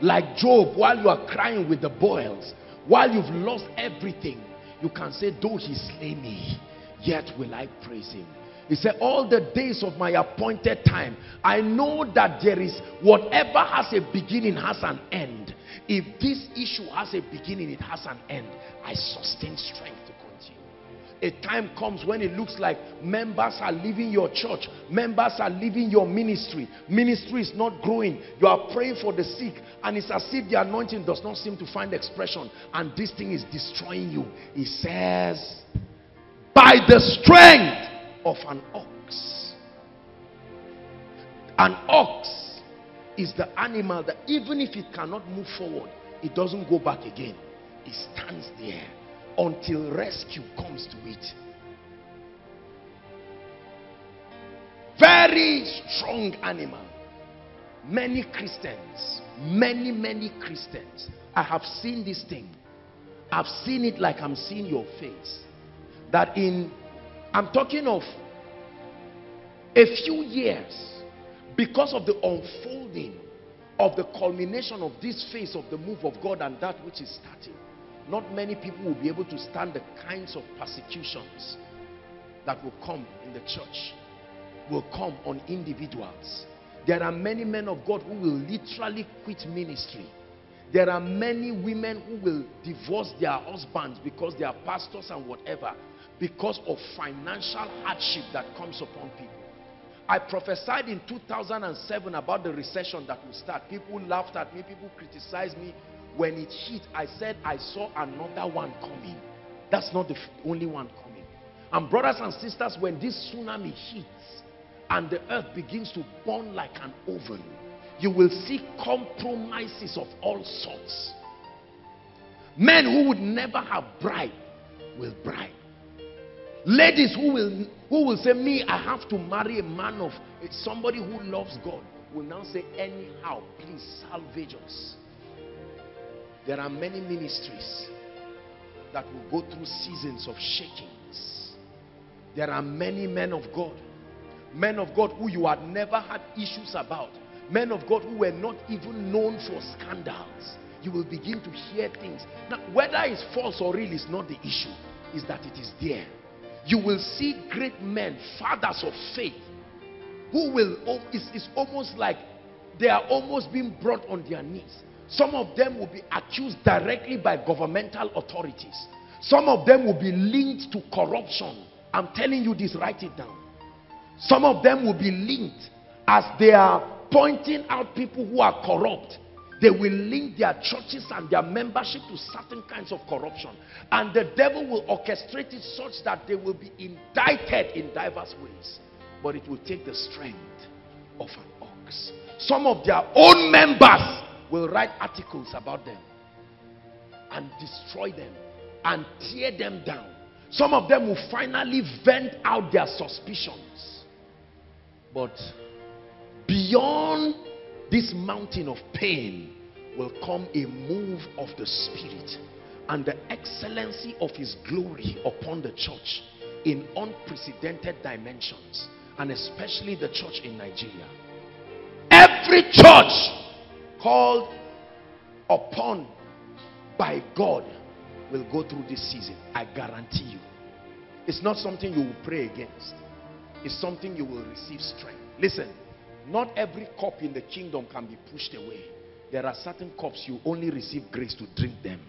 like Job while you are crying with the boils while you've lost everything you can say though he slay me yet will I praise him. He said all the days of my appointed time I know that there is whatever has a beginning has an end. If this issue has a beginning it has an end. I sustain strength a time comes when it looks like members are leaving your church members are leaving your ministry. Ministry is not growing. You are praying for the sick and it's as if the anointing does not seem to find expression and this thing is destroying you. He says by the strength of an ox. An ox is the animal that even if it cannot move forward it doesn't go back again. It stands there until rescue comes to it. Very strong animal. Many Christians, many, many Christians, I have seen this thing. I've seen it like I'm seeing your face. That in, I'm talking of a few years, because of the unfolding of the culmination of this phase of the move of God and that which is starting not many people will be able to stand the kinds of persecutions that will come in the church. will come on individuals. There are many men of God who will literally quit ministry. There are many women who will divorce their husbands because they are pastors and whatever because of financial hardship that comes upon people. I prophesied in 2007 about the recession that will start. People laughed at me, people criticized me. When it hit, I said I saw another one coming. That's not the only one coming. And brothers and sisters, when this tsunami hits and the earth begins to burn like an oven, you will see compromises of all sorts. Men who would never have bribed will bribe. Ladies who will who will say, Me, I have to marry a man of somebody who loves God, will now say, Anyhow, please salvage us. There are many ministries that will go through seasons of shakings. There are many men of God, men of God who you had never had issues about, men of God who were not even known for scandals. You will begin to hear things. Now, whether it's false or real is not the issue, is that it is there you will see great men, fathers of faith, who will, oh, it's, it's almost like they are almost being brought on their knees. Some of them will be accused directly by governmental authorities. Some of them will be linked to corruption. I'm telling you this, write it down. Some of them will be linked as they are pointing out people who are corrupt they will link their churches and their membership to certain kinds of corruption. And the devil will orchestrate it such that they will be indicted in diverse ways. But it will take the strength of an ox. Some of their own members will write articles about them and destroy them and tear them down. Some of them will finally vent out their suspicions. But beyond this mountain of pain will come a move of the spirit and the excellency of his glory upon the church in unprecedented dimensions and especially the church in Nigeria. Every church called upon by God will go through this season. I guarantee you. It's not something you will pray against. It's something you will receive strength. Listen, not every cup in the kingdom can be pushed away. There are certain cups you only receive grace to drink them.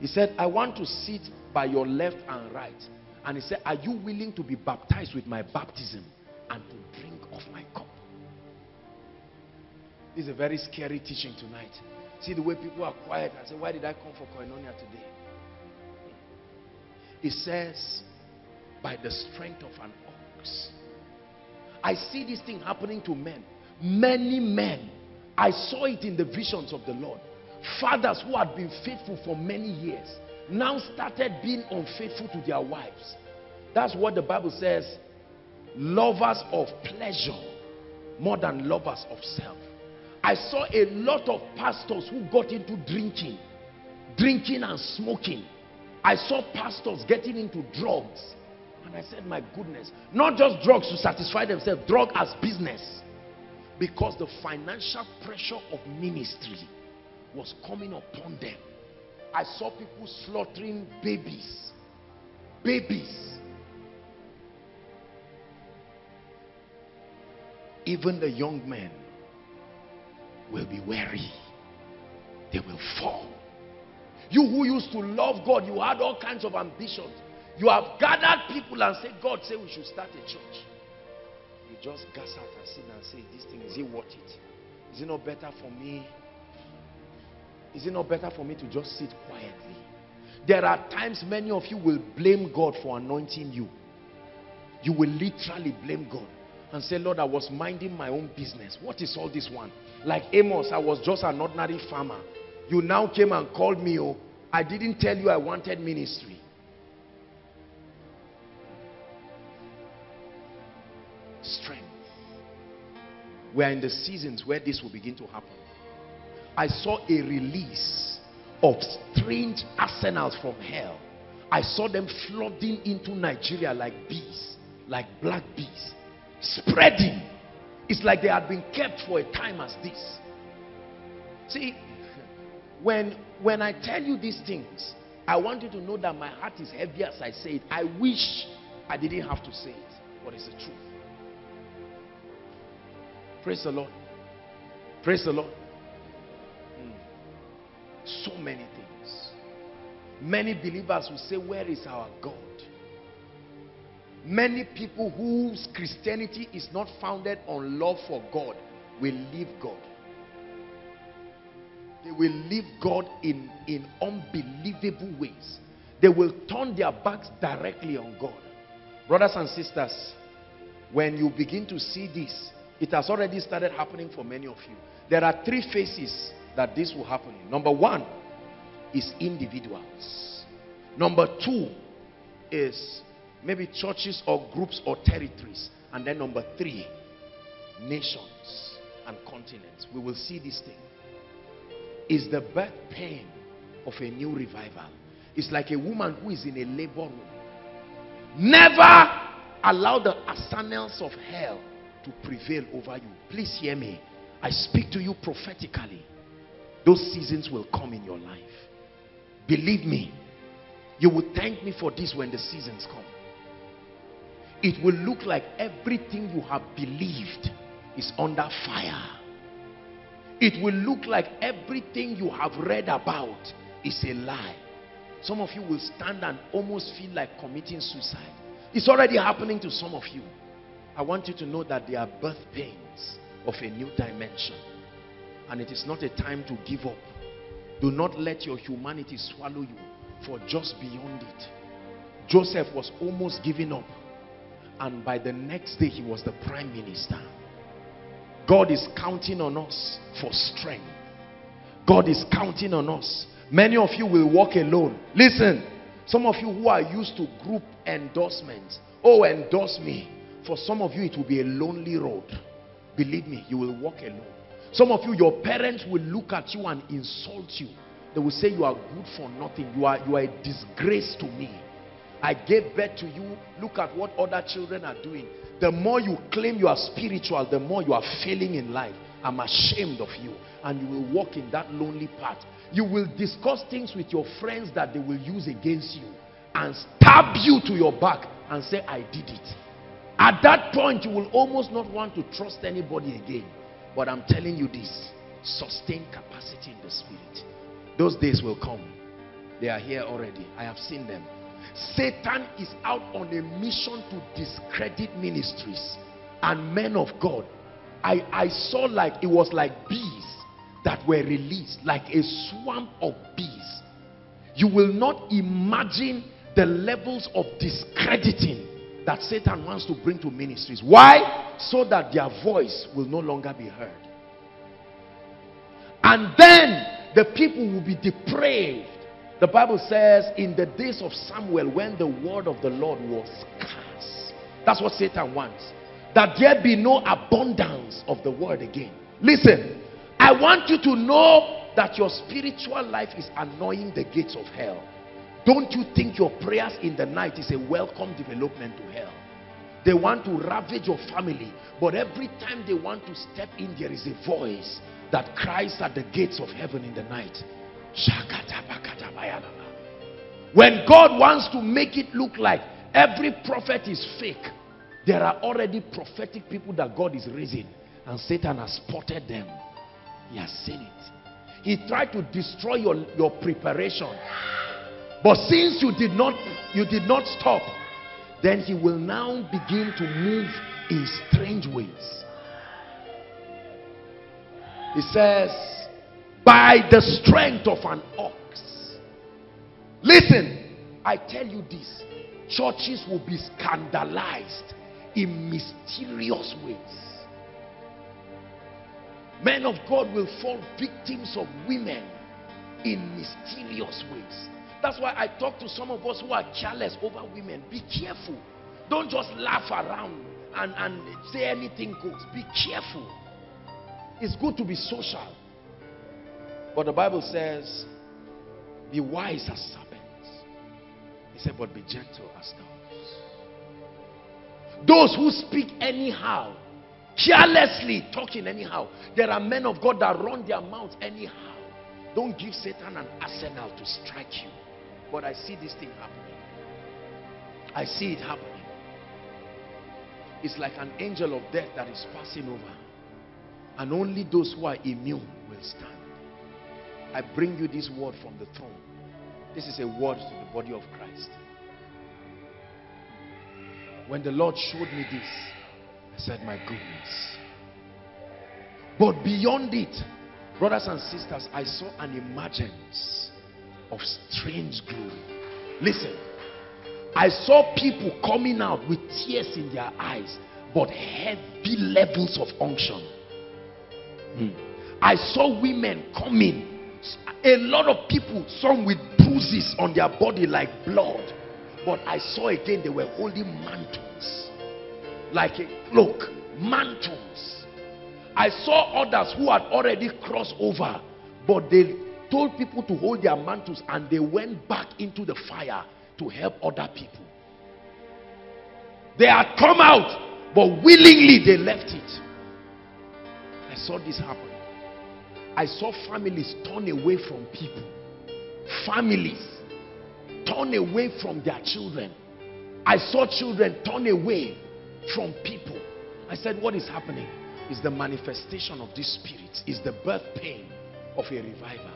He said, I want to sit by your left and right. And he said, Are you willing to be baptized with my baptism and to drink This is a very scary teaching tonight. See the way people are quiet. I say, Why did I come for koinonia today? It says, By the strength of an ox. I see this thing happening to men. Many men. I saw it in the visions of the Lord. Fathers who had been faithful for many years now started being unfaithful to their wives. That's what the Bible says. Lovers of pleasure more than lovers of self. I saw a lot of pastors who got into drinking, drinking and smoking. I saw pastors getting into drugs and I said, my goodness, not just drugs to satisfy themselves, drug as business. Because the financial pressure of ministry was coming upon them. I saw people slaughtering babies. Babies. Even the young men will be weary. They will fall. You who used to love God, you had all kinds of ambitions. You have gathered people and said, God say we should start a church. You just gas out and sit and say, this thing, is it worth it? Is it not better for me? Is it not better for me to just sit quietly? There are times many of you will blame God for anointing you. You will literally blame God and say, Lord, I was minding my own business. What is all this one? Like Amos, I was just an ordinary farmer. You now came and called me. Oh, I didn't tell you I wanted ministry. strength. We are in the seasons where this will begin to happen. I saw a release of strange arsenals from hell. I saw them flooding into Nigeria like bees, like black bees, spreading. It's like they had been kept for a time as this. See, when, when I tell you these things, I want you to know that my heart is heavy as I say it. I wish I didn't have to say it, but it's the truth. Praise the Lord. Praise the Lord. Mm. So many things. Many believers will say, Where is our God? Many people whose Christianity is not founded on love for God will leave God. They will leave God in, in unbelievable ways. They will turn their backs directly on God. Brothers and sisters, when you begin to see this, it has already started happening for many of you. There are three phases that this will happen in. Number one is individuals. Number two is maybe churches or groups or territories. And then number three, nations and continents. We will see this thing. Is the birth pain of a new revival. It's like a woman who is in a labor room. Never allow the arsenals of hell to prevail over you. Please hear me. I speak to you prophetically. Those seasons will come in your life. Believe me. You will thank me for this when the seasons come it will look like everything you have believed is under fire. It will look like everything you have read about is a lie. Some of you will stand and almost feel like committing suicide. It's already happening to some of you. I want you to know that there are birth pains of a new dimension. And it is not a time to give up. Do not let your humanity swallow you for just beyond it. Joseph was almost giving up and by the next day he was the prime minister. God is counting on us for strength. God is counting on us. Many of you will walk alone. Listen, some of you who are used to group endorsements, oh, endorse me. For some of you, it will be a lonely road. Believe me, you will walk alone. Some of you, your parents will look at you and insult you. They will say you are good for nothing. You are, you are a disgrace to me. I gave birth to you. Look at what other children are doing. The more you claim you are spiritual, the more you are failing in life. I'm ashamed of you. And you will walk in that lonely path. You will discuss things with your friends that they will use against you and stab you to your back and say, I did it. At that point, you will almost not want to trust anybody again. But I'm telling you this sustain capacity in the spirit. Those days will come. They are here already. I have seen them. Satan is out on a mission to discredit ministries and men of God. I, I saw like it was like bees that were released, like a swarm of bees. You will not imagine the levels of discrediting that Satan wants to bring to ministries. Why? So that their voice will no longer be heard. And then the people will be depraved the Bible says in the days of Samuel when the word of the Lord was scarce. That's what Satan wants. That there be no abundance of the word again. Listen, I want you to know that your spiritual life is annoying the gates of hell. Don't you think your prayers in the night is a welcome development to hell? They want to ravage your family, but every time they want to step in, there is a voice that cries at the gates of heaven in the night. When God wants to make it look like every prophet is fake, there are already prophetic people that God is raising and Satan has spotted them. He has seen it. He tried to destroy your, your preparation. But since you did not you did not stop, then he will now begin to move in strange ways. He says, by the strength of an ox. Listen, I tell you this churches will be scandalized in mysterious ways. Men of God will fall victims of women in mysterious ways. That's why I talk to some of us who are careless over women. Be careful. Don't just laugh around and, and say anything goes. Be careful. It's good to be social. But the Bible says, be wise as serpents. He said, but be gentle as doves. Those who speak anyhow, carelessly talking anyhow. There are men of God that run their mouths anyhow. Don't give Satan an arsenal to strike you. But I see this thing happening. I see it happening. It's like an angel of death that is passing over. And only those who are immune will stand. I bring you this word from the throne. This is a word to the body of Christ. When the Lord showed me this, I said, my goodness. But beyond it, brothers and sisters, I saw an emergence of strange glory. Listen, I saw people coming out with tears in their eyes, but heavy levels of unction. Hmm. I saw women coming. A lot of people, some with bruises on their body like blood. But I saw again they were holding mantles. Like a cloak. Mantles. I saw others who had already crossed over. But they told people to hold their mantles and they went back into the fire to help other people. They had come out, but willingly they left it. I saw this happen. I saw families turn away from people. Families turn away from their children. I saw children turn away from people. I said, What is happening? Is the manifestation of this spirit, is the birth pain of a revival.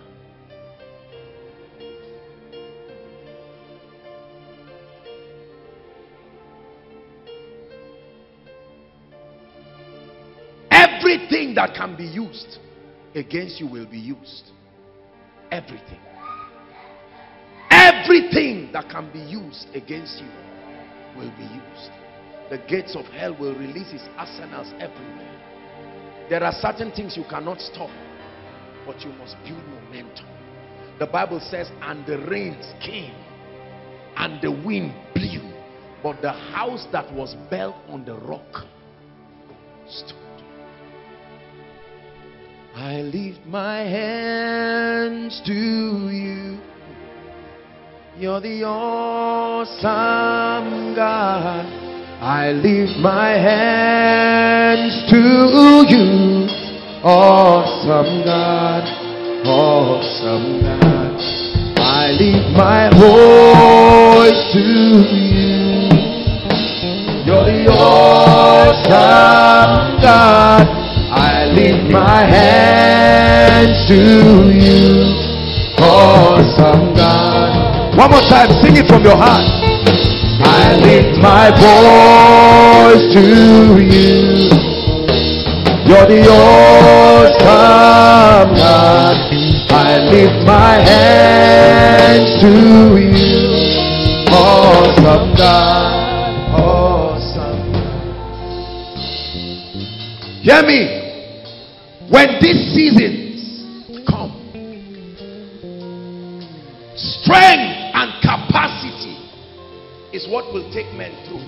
Everything that can be used against you will be used. Everything. Everything that can be used against you will be used. The gates of hell will release its arsenals everywhere. There are certain things you cannot stop, but you must build momentum. The Bible says, and the rains came, and the wind blew, but the house that was built on the rock stood. I lift my hands to you. You're the awesome God. I lift my hands to you. Awesome God. Awesome God. I lift my voice to you. You're the awesome God. I lift my hands to you. Awesome God. One more time, sing it from your heart. I lift my voice to you. You're the awesome God. I lift my hands to you. Awesome God. Awesome God. Hear me. When this seasons what will take men through.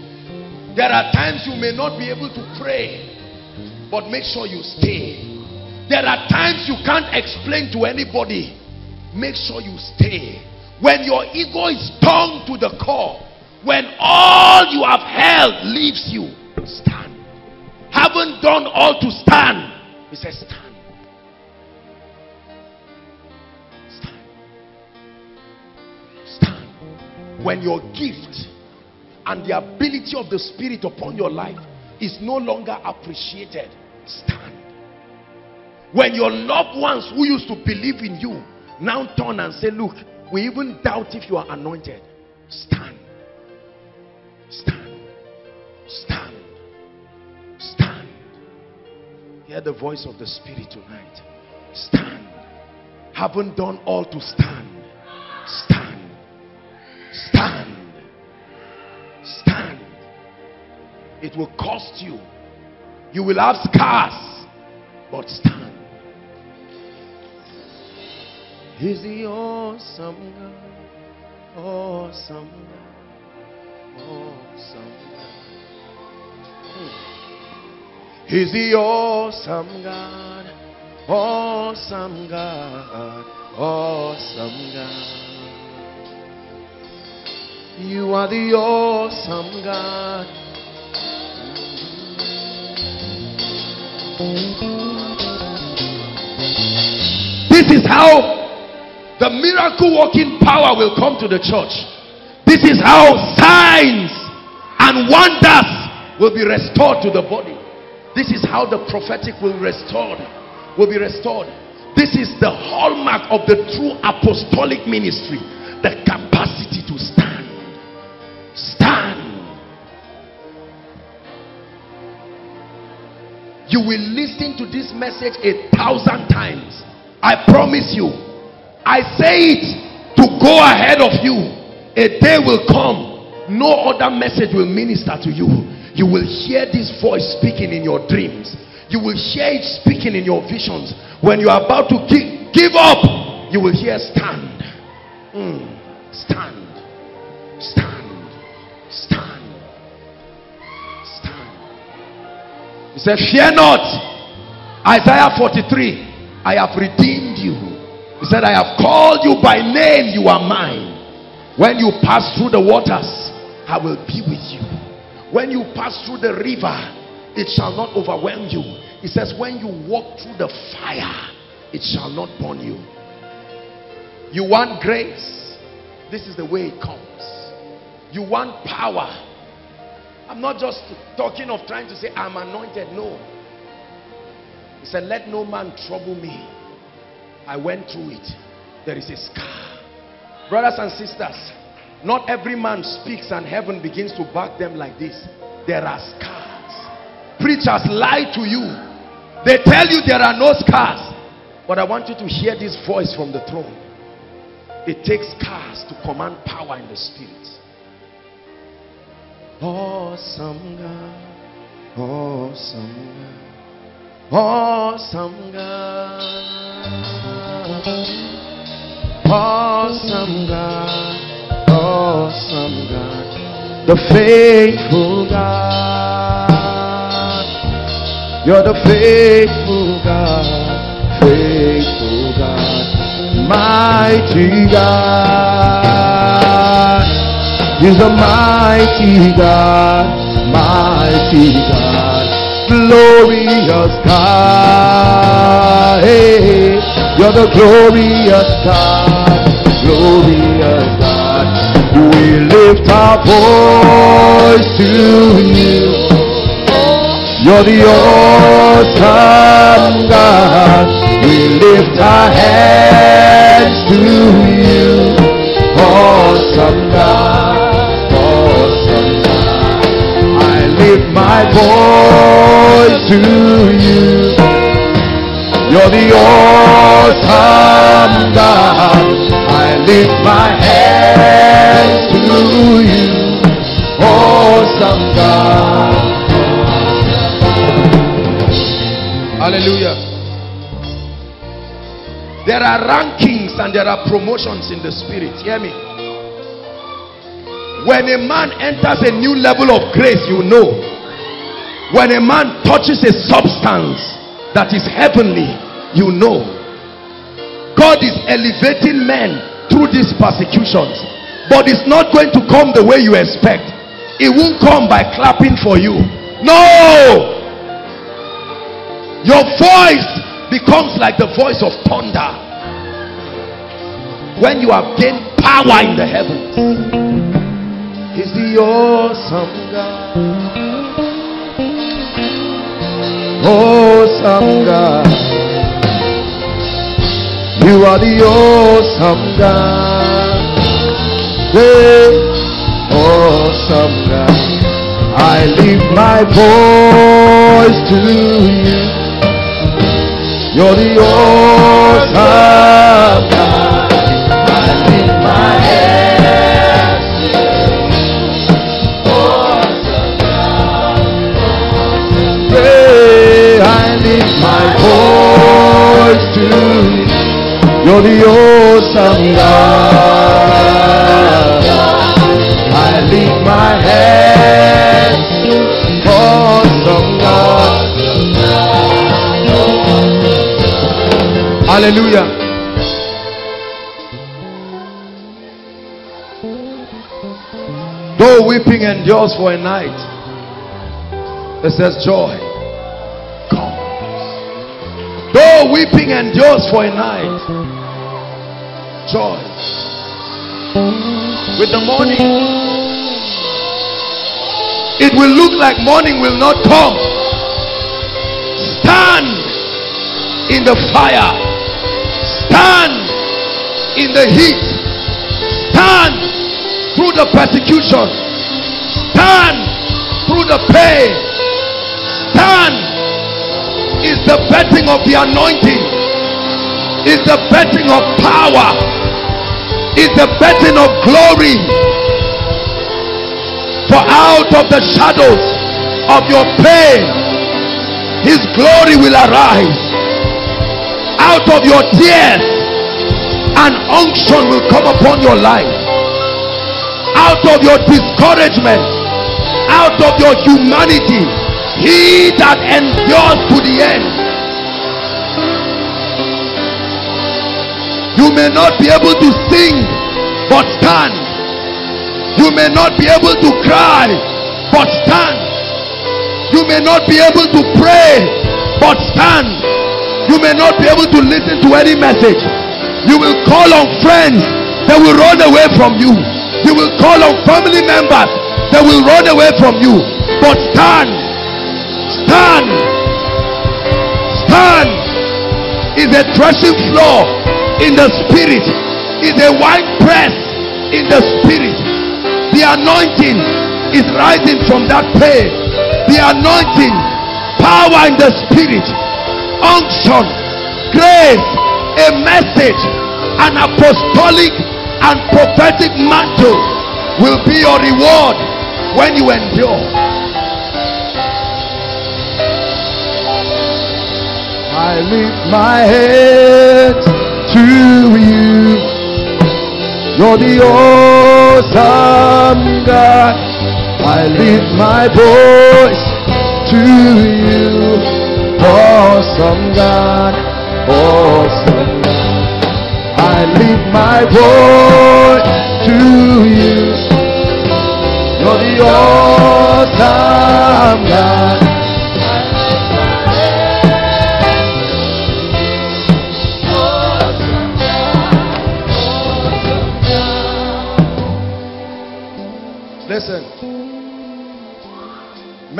There are times you may not be able to pray, but make sure you stay. There are times you can't explain to anybody. Make sure you stay. When your ego is torn to the core, when all you have held leaves you, stand. Haven't done all to stand. He says, stand. when your gift and the ability of the spirit upon your life is no longer appreciated. Stand. When your loved ones who used to believe in you now turn and say look we even doubt if you are anointed. Stand. Stand. Stand. Stand. Hear the voice of the spirit tonight. Stand. Haven't done all to stand. Stand. Stand. It will cost you. You will have scars, but stand. He's the awesome God. Awesome God. Awesome God. He's the awesome God. Awesome God. Awesome God. You are the awesome God. This is how the miracle working power will come to the church. This is how signs and wonders will be restored to the body. This is how the prophetic will restored, will be restored. This is the hallmark of the true apostolic ministry. The capacity to stand. Stand. You will listen to this message a thousand times. I promise you. I say it to go ahead of you. A day will come. No other message will minister to you you will hear this voice speaking in your dreams. You will hear it speaking in your visions. When you are about to give, give up, you will hear stand. Mm. Stand. Stand. He said, Fear not. Isaiah 43. I have redeemed you. He said, I have called you by name. You are mine. When you pass through the waters, I will be with you. When you pass through the river, it shall not overwhelm you. He says, when you walk through the fire, it shall not burn you. You want grace? This is the way it comes. You want power? I'm not just talking of trying to say I'm anointed. No. He said, let no man trouble me. I went through it. There is a scar. Brothers and sisters, not every man speaks and heaven begins to back them like this. There are scars. Preachers lie to you. They tell you there are no scars. But I want you to hear this voice from the throne. It takes scars to command power in the spirit. Awesome God. Awesome God. Awesome God. Awesome God awesome God, the faithful God. You're the faithful God, faithful God, mighty God. He's a mighty God, mighty God, glorious God. Hey, you're the glorious God, glorious God. We lift our voice to you. You're the awesome God. We lift our hands to you. Awesome God. My voice to you. You're the awesome God. I lift my hands to you, awesome God. Hallelujah. There are rankings and there are promotions in the spirit. Hear me. When a man enters a new level of grace, you know. When a man touches a substance that is heavenly, you know God is elevating men through these persecutions. But it's not going to come the way you expect. It won't come by clapping for you. No! Your voice becomes like the voice of thunder. When you have gained power in the heavens. Is the awesome God. Oh, awesome God. You are the oh, awesome God. Hey, oh, awesome God. I lift my voice to you. You're the awesome God. I lift my Awesome God. I lift my hands. Awesome God. Hallelujah. Though weeping endures for a night, it says joy. Come. Though weeping endures for a night, joy. With the morning, it will look like morning will not come. Stand in the fire. Stand in the heat. Stand through the persecution. Stand through the pain. Stand is the betting of the anointing. Is the betting of power. Is the betting of glory. For out of the shadows of your pain, his glory will arise. Out of your tears, an unction will come upon your life. Out of your discouragement, out of your humanity, he that endures to the end. You may not be able to sing, but stand you may not be able to cry, but stand. You may not be able to pray, but stand. You may not be able to listen to any message. You will call on friends, they will run away from you. You will call on family members, they will run away from you. But stand. Stand. Stand is a threshing floor in the spirit, is a wine press in the spirit. The anointing is rising from that pain. The anointing, power in the spirit, unction, grace, a message, an apostolic and prophetic mantle will be your reward when you endure. I lift my head to you. You're the awesome God. I lift my voice to you. Awesome God. Awesome God. I lift my voice to you. You're the awesome God.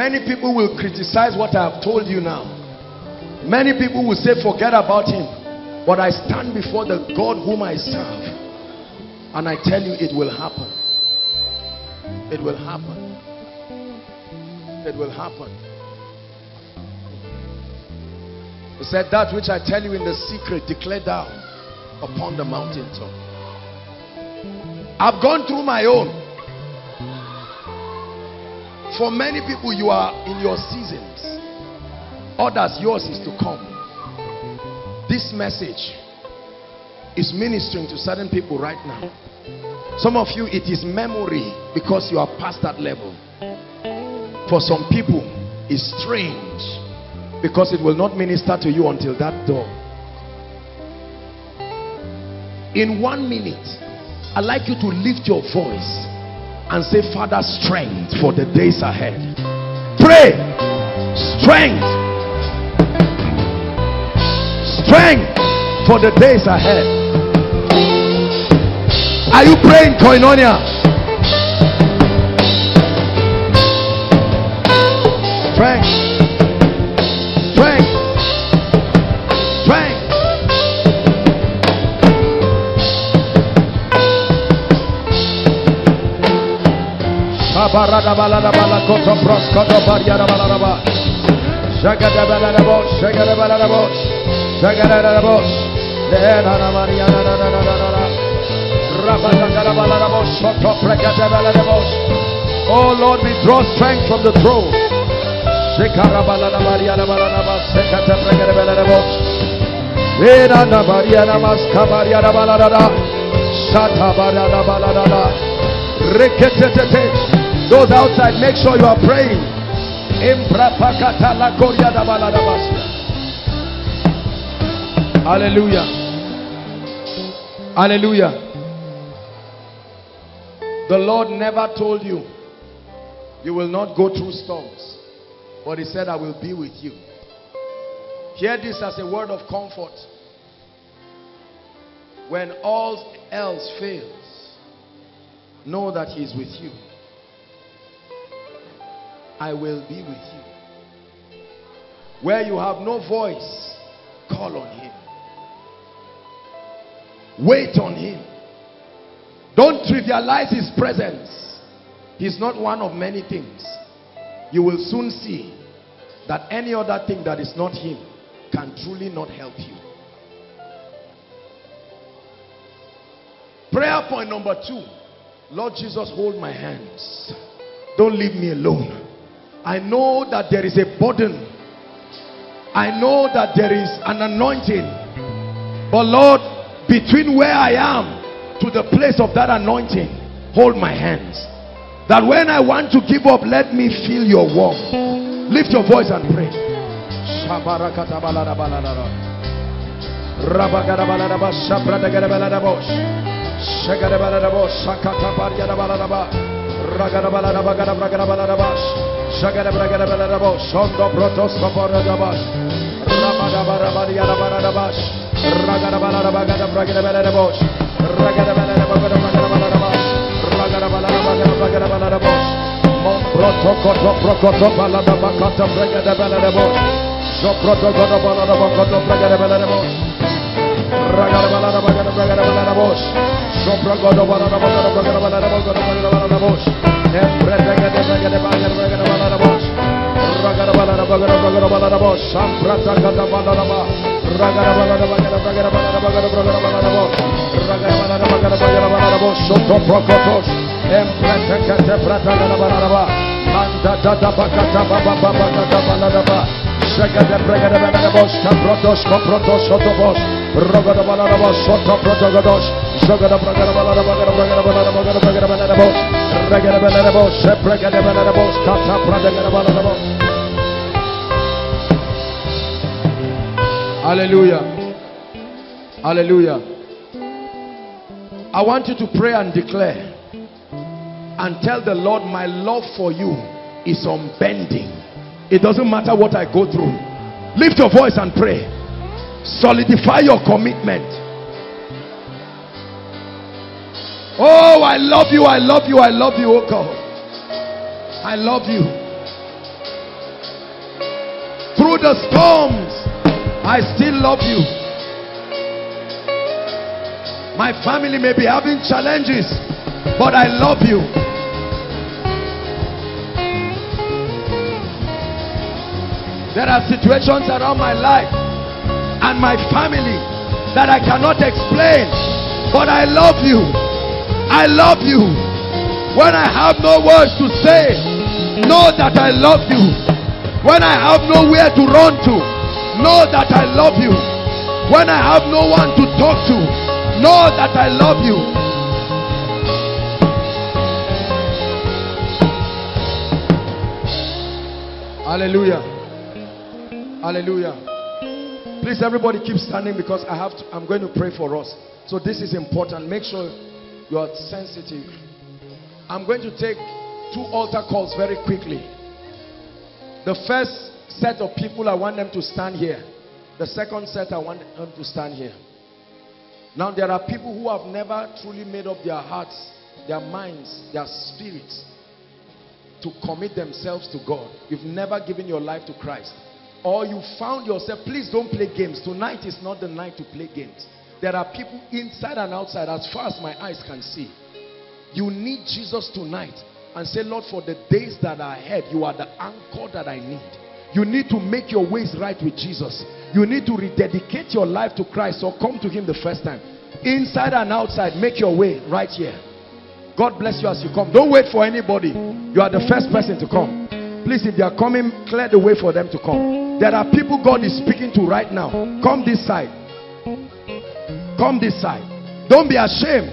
Many people will criticize what I have told you now. Many people will say, forget about him. But I stand before the God whom I serve. And I tell you, it will happen. It will happen. It will happen. He said, That which I tell you in the secret, declare thou upon the mountaintop. I've gone through my own. For many people, you are in your seasons. Others, yours is to come. This message is ministering to certain people right now. Some of you, it is memory because you are past that level. For some people, it's strange because it will not minister to you until that door. In one minute, I'd like you to lift your voice and say, Father, strength for the days ahead. Pray. Strength. Strength for the days ahead. Are you praying, Koinonia? Strength. Barada balada balada balada na mariana na na na na na na. Balada shoto balada. Oh Lord, we draw strength from the throne. Balada mariana balada balada na mariana mas kabariana balada da. Shata balada balada da. Rekete those outside, make sure you are praying. Hallelujah. Hallelujah. The Lord never told you you will not go through storms. But he said, I will be with you. Hear this as a word of comfort. When all else fails, know that he is with you. I will be with you. Where you have no voice, call on him. Wait on him. Don't trivialize his presence. He's not one of many things. You will soon see that any other thing that is not him can truly not help you. Prayer point number two. Lord Jesus, hold my hands. Don't leave me alone. I know that there is a burden. I know that there is an anointing. But Lord, between where I am to the place of that anointing, hold my hands. That when I want to give up, let me feel your warmth. Lift your voice and pray. Baryada Baladaba, Ragada Baladaba, Ragada Baladabas, Shagada Bragada Baladabo, Shondo Protos Kaporadabash, Rabada Barabadiada Baladabas, Ragada Baladaba, Bragada Baladabos, Ragada Emprete que te prata da bala da ba. Manda da Hallelujah. Hallelujah. I want you to pray and declare and tell the Lord, My love for you is unbending. It doesn't matter what I go through. Lift your voice and pray. Solidify your commitment. Oh, I love you, I love you, I love you, oh God. I love you. Through the storms, I still love you. My family may be having challenges, but I love you. There are situations around my life and my family that I cannot explain, but I love you. I love you. When I have no words to say, know that I love you. When I have nowhere to run to, know that I love you. When I have no one to talk to, know that I love you. Hallelujah. Hallelujah. Please, everybody keep standing because I have to, I'm going to pray for us. So this is important. Make sure you are sensitive. I'm going to take two altar calls very quickly. The first set of people, I want them to stand here. The second set, I want them to stand here. Now, there are people who have never truly made up their hearts, their minds, their spirits to commit themselves to God. You've never given your life to Christ. Or you found yourself, please don't play games. Tonight is not the night to play games. There are people inside and outside as far as my eyes can see. You need Jesus tonight and say, Lord, for the days that are ahead, you are the anchor that I need. You need to make your ways right with Jesus. You need to rededicate your life to Christ or come to him the first time. Inside and outside, make your way right here. God bless you as you come. Don't wait for anybody. You are the first person to come. Please, if they are coming, clear the way for them to come. There are people God is speaking to right now. Come this side. Come this side. Don't be ashamed.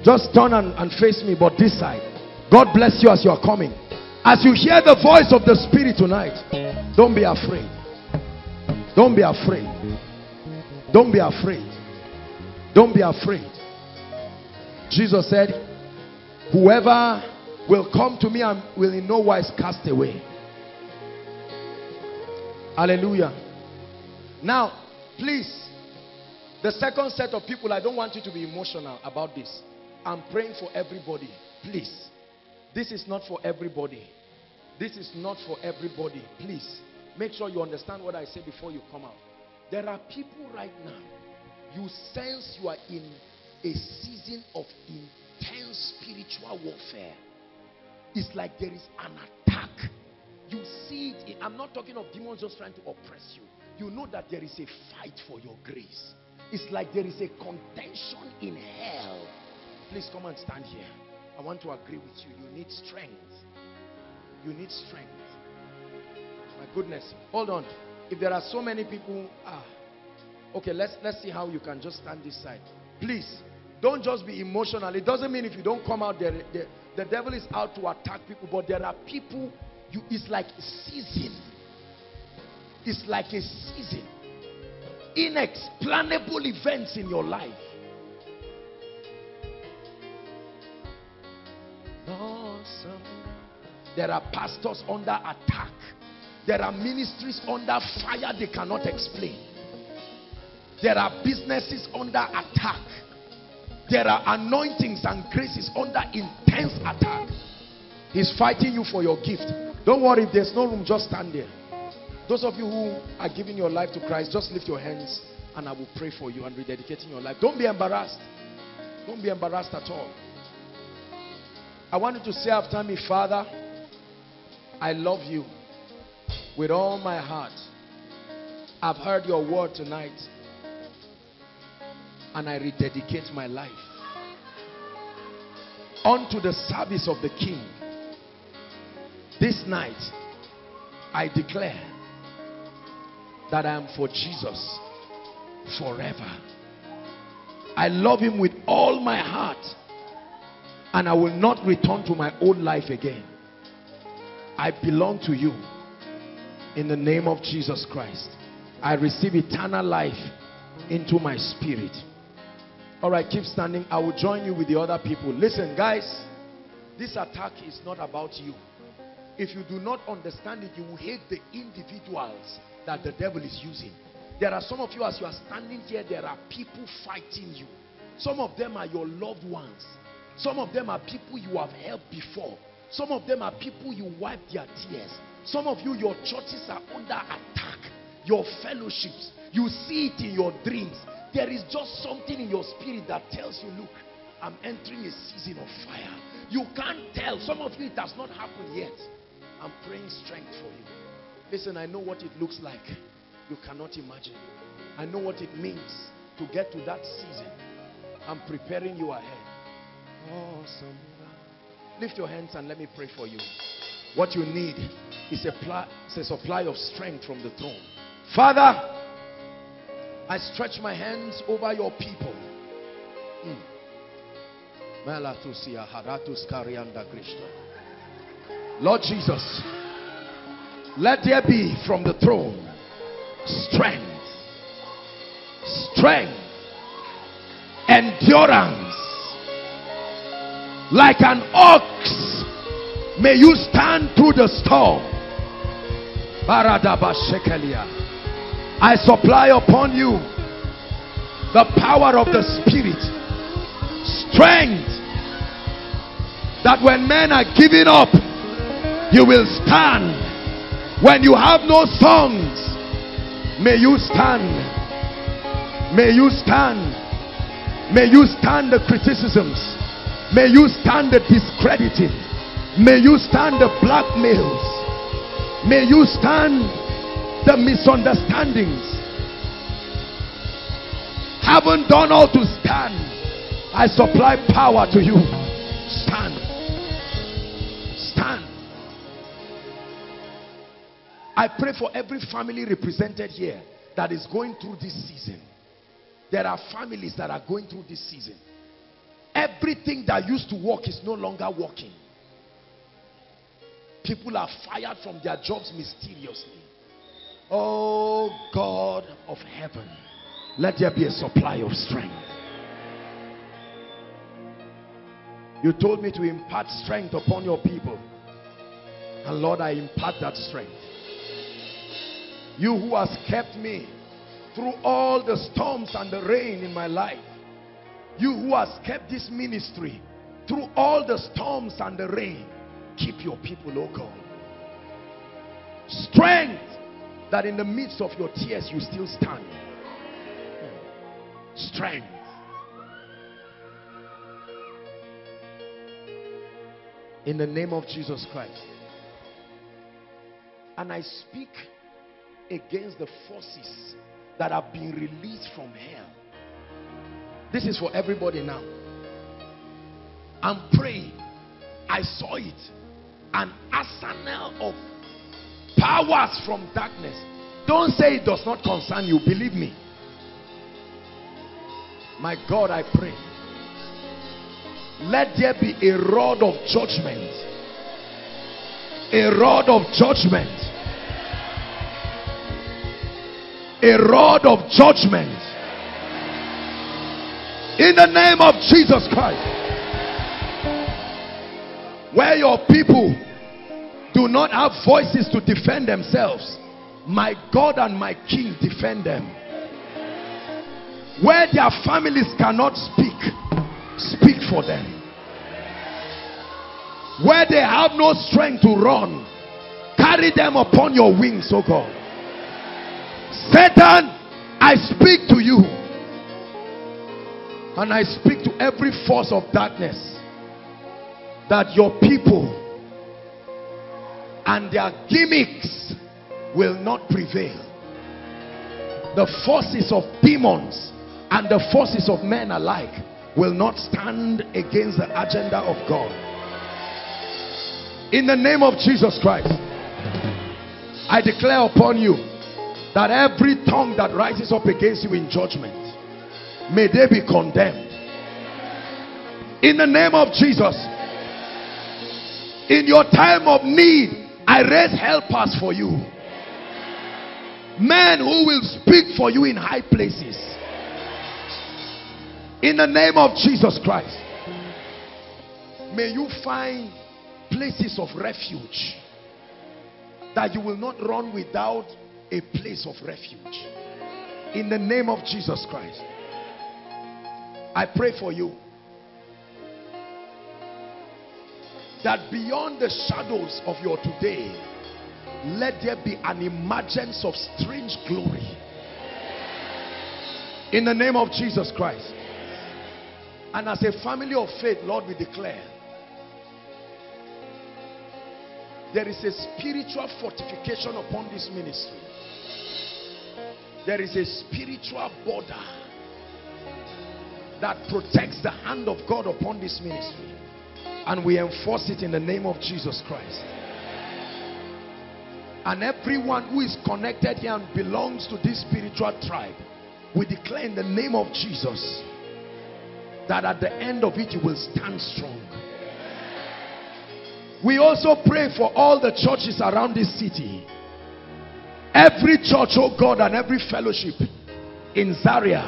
Just turn and, and face me, but this side. God bless you as you are coming. As you hear the voice of the Spirit tonight, don't be afraid. Don't be afraid. Don't be afraid. Don't be afraid. Jesus said, Whoever will come to me and will in no wise cast away. Hallelujah. Now, please the second set of people, I don't want you to be emotional about this. I'm praying for everybody. Please. This is not for everybody. This is not for everybody. Please, make sure you understand what I say before you come out. There are people right now, you sense you are in a season of intense spiritual warfare. It's like there is an attack. You see it. I'm not talking of demons just trying to oppress you. You know that there is a fight for your grace. It's like there is a contention in hell. Please come and stand here. I want to agree with you. You need strength. You need strength. My goodness. Hold on. If there are so many people, ah, okay, let's let's see how you can just stand this side. Please, don't just be emotional. It doesn't mean if you don't come out there, the, the devil is out to attack people, but there are people, you it's like a season. It's like a season. Inexplainable events in your life. There are pastors under attack. There are ministries under fire they cannot explain. There are businesses under attack. There are anointings and graces under intense attack. He's fighting you for your gift. Don't worry, if there's no room, just stand there. Those of you who are giving your life to Christ, just lift your hands and I will pray for you and rededicating your life. Don't be embarrassed. Don't be embarrassed at all. I want you to say after me, Father, I love you with all my heart. I've heard your word tonight and I rededicate my life unto the service of the King. This night, I declare that I am for Jesus forever. I love him with all my heart and I will not return to my old life again. I belong to you in the name of Jesus Christ. I receive eternal life into my spirit. All right, keep standing. I will join you with the other people. Listen, guys, this attack is not about you. If you do not understand it, you will hate the individuals that the devil is using. There are some of you, as you are standing here, there are people fighting you. Some of them are your loved ones. Some of them are people you have helped before. Some of them are people you wipe their tears. Some of you, your churches are under attack. Your fellowships, you see it in your dreams. There is just something in your spirit that tells you, look, I'm entering a season of fire. You can't tell. Some of you, it has not happened yet. I'm praying strength for you. Listen, I know what it looks like. You cannot imagine. I know what it means to get to that season. I'm preparing you ahead. Awesome. Lift your hands and let me pray for you. What you need is a, is a supply of strength from the throne. Father, I stretch my hands over your people. Mm. Lord Jesus, let there be from the throne strength, strength, endurance. Like an ox, may you stand through the storm. I supply upon you the power of the Spirit, strength, that when men are giving up, you will stand. When you have no songs, may you stand. May you stand. May you stand the criticisms. May you stand the discrediting. May you stand the blackmails. May you stand the misunderstandings. Haven't done all to stand. I supply power to you. Stand. Stand. I pray for every family represented here that is going through this season. There are families that are going through this season. Everything that used to work is no longer working. People are fired from their jobs mysteriously. Oh God of heaven, let there be a supply of strength. You told me to impart strength upon your people. And Lord, I impart that strength. You who has kept me through all the storms and the rain in my life. You who has kept this ministry through all the storms and the rain. Keep your people, oh God. Strength that in the midst of your tears you still stand. Strength. In the name of Jesus Christ. And I speak against the forces that have been released from hell. This is for everybody now. I'm praying. I saw it. An arsenal of powers from darkness. Don't say it does not concern you. Believe me. My God, I pray. Let there be a rod of judgment. A rod of judgment. A rod of judgment. In the name of Jesus Christ. Where your people do not have voices to defend themselves, my God and my King defend them. Where their families cannot speak, speak for them. Where they have no strength to run, carry them upon your wings, oh God. Satan, I speak to you. And I speak to every force of darkness that your people and their gimmicks will not prevail. The forces of demons and the forces of men alike will not stand against the agenda of God. In the name of Jesus Christ, I declare upon you that every tongue that rises up against you in judgment, may they be condemned. In the name of Jesus, in your time of need, I raise helpers for you. Men who will speak for you in high places. In the name of Jesus Christ. May you find places of refuge. That you will not run without a place of refuge. In the name of Jesus Christ. I pray for you. That beyond the shadows of your today, let there be an emergence of strange glory. In the name of Jesus Christ. And as a family of faith, Lord, we declare there is a spiritual fortification upon this ministry. There is a spiritual border that protects the hand of God upon this ministry and we enforce it in the name of Jesus Christ. And everyone who is connected here and belongs to this spiritual tribe, we declare in the name of Jesus that at the end of it you will stand strong. We also pray for all the churches around this city. Every church, oh God, and every fellowship in Zaria.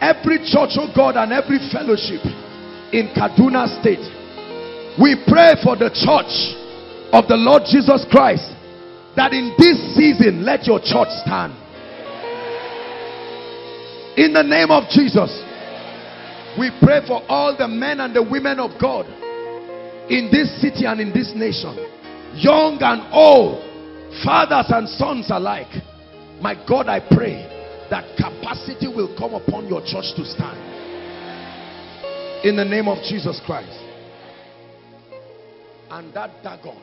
Every church, oh God, and every fellowship in Kaduna State. We pray for the church of the Lord Jesus Christ that in this season let your church stand. In the name of Jesus, we pray for all the men and the women of God in this city and in this nation, young and old, fathers and sons alike. My God, I pray that capacity will come upon your church to stand in the name of Jesus Christ. And that Dagon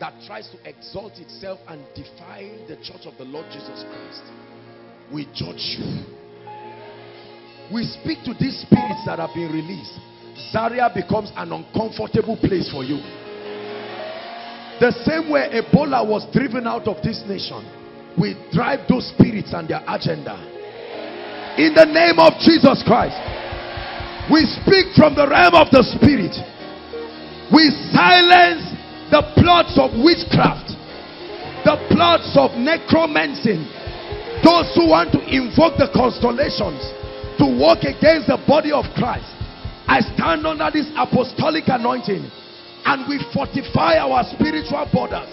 that tries to exalt itself and defy the church of the Lord Jesus Christ, we judge you. We speak to these spirits that have been released. Zaria becomes an uncomfortable place for you. The same way Ebola was driven out of this nation, we drive those spirits and their agenda. In the name of Jesus Christ. We speak from the realm of the spirit. We silence the plots of witchcraft, the plots of necromancy, those who want to invoke the constellations to work against the body of Christ. I stand under this apostolic anointing and we fortify our spiritual borders.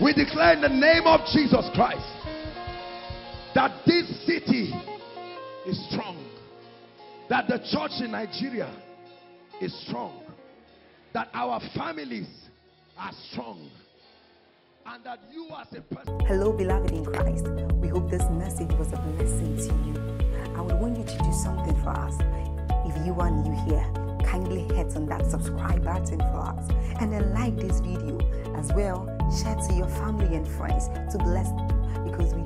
We declare in the name of Jesus Christ that this city is strong that the church in Nigeria is strong, that our families are strong, and that you as a person. Hello, beloved in Christ. We hope this message was a blessing to you. I would want you to do something for us. If you are new here, kindly hit on that subscribe button for us and then like this video as well. Share to your family and friends to bless them because we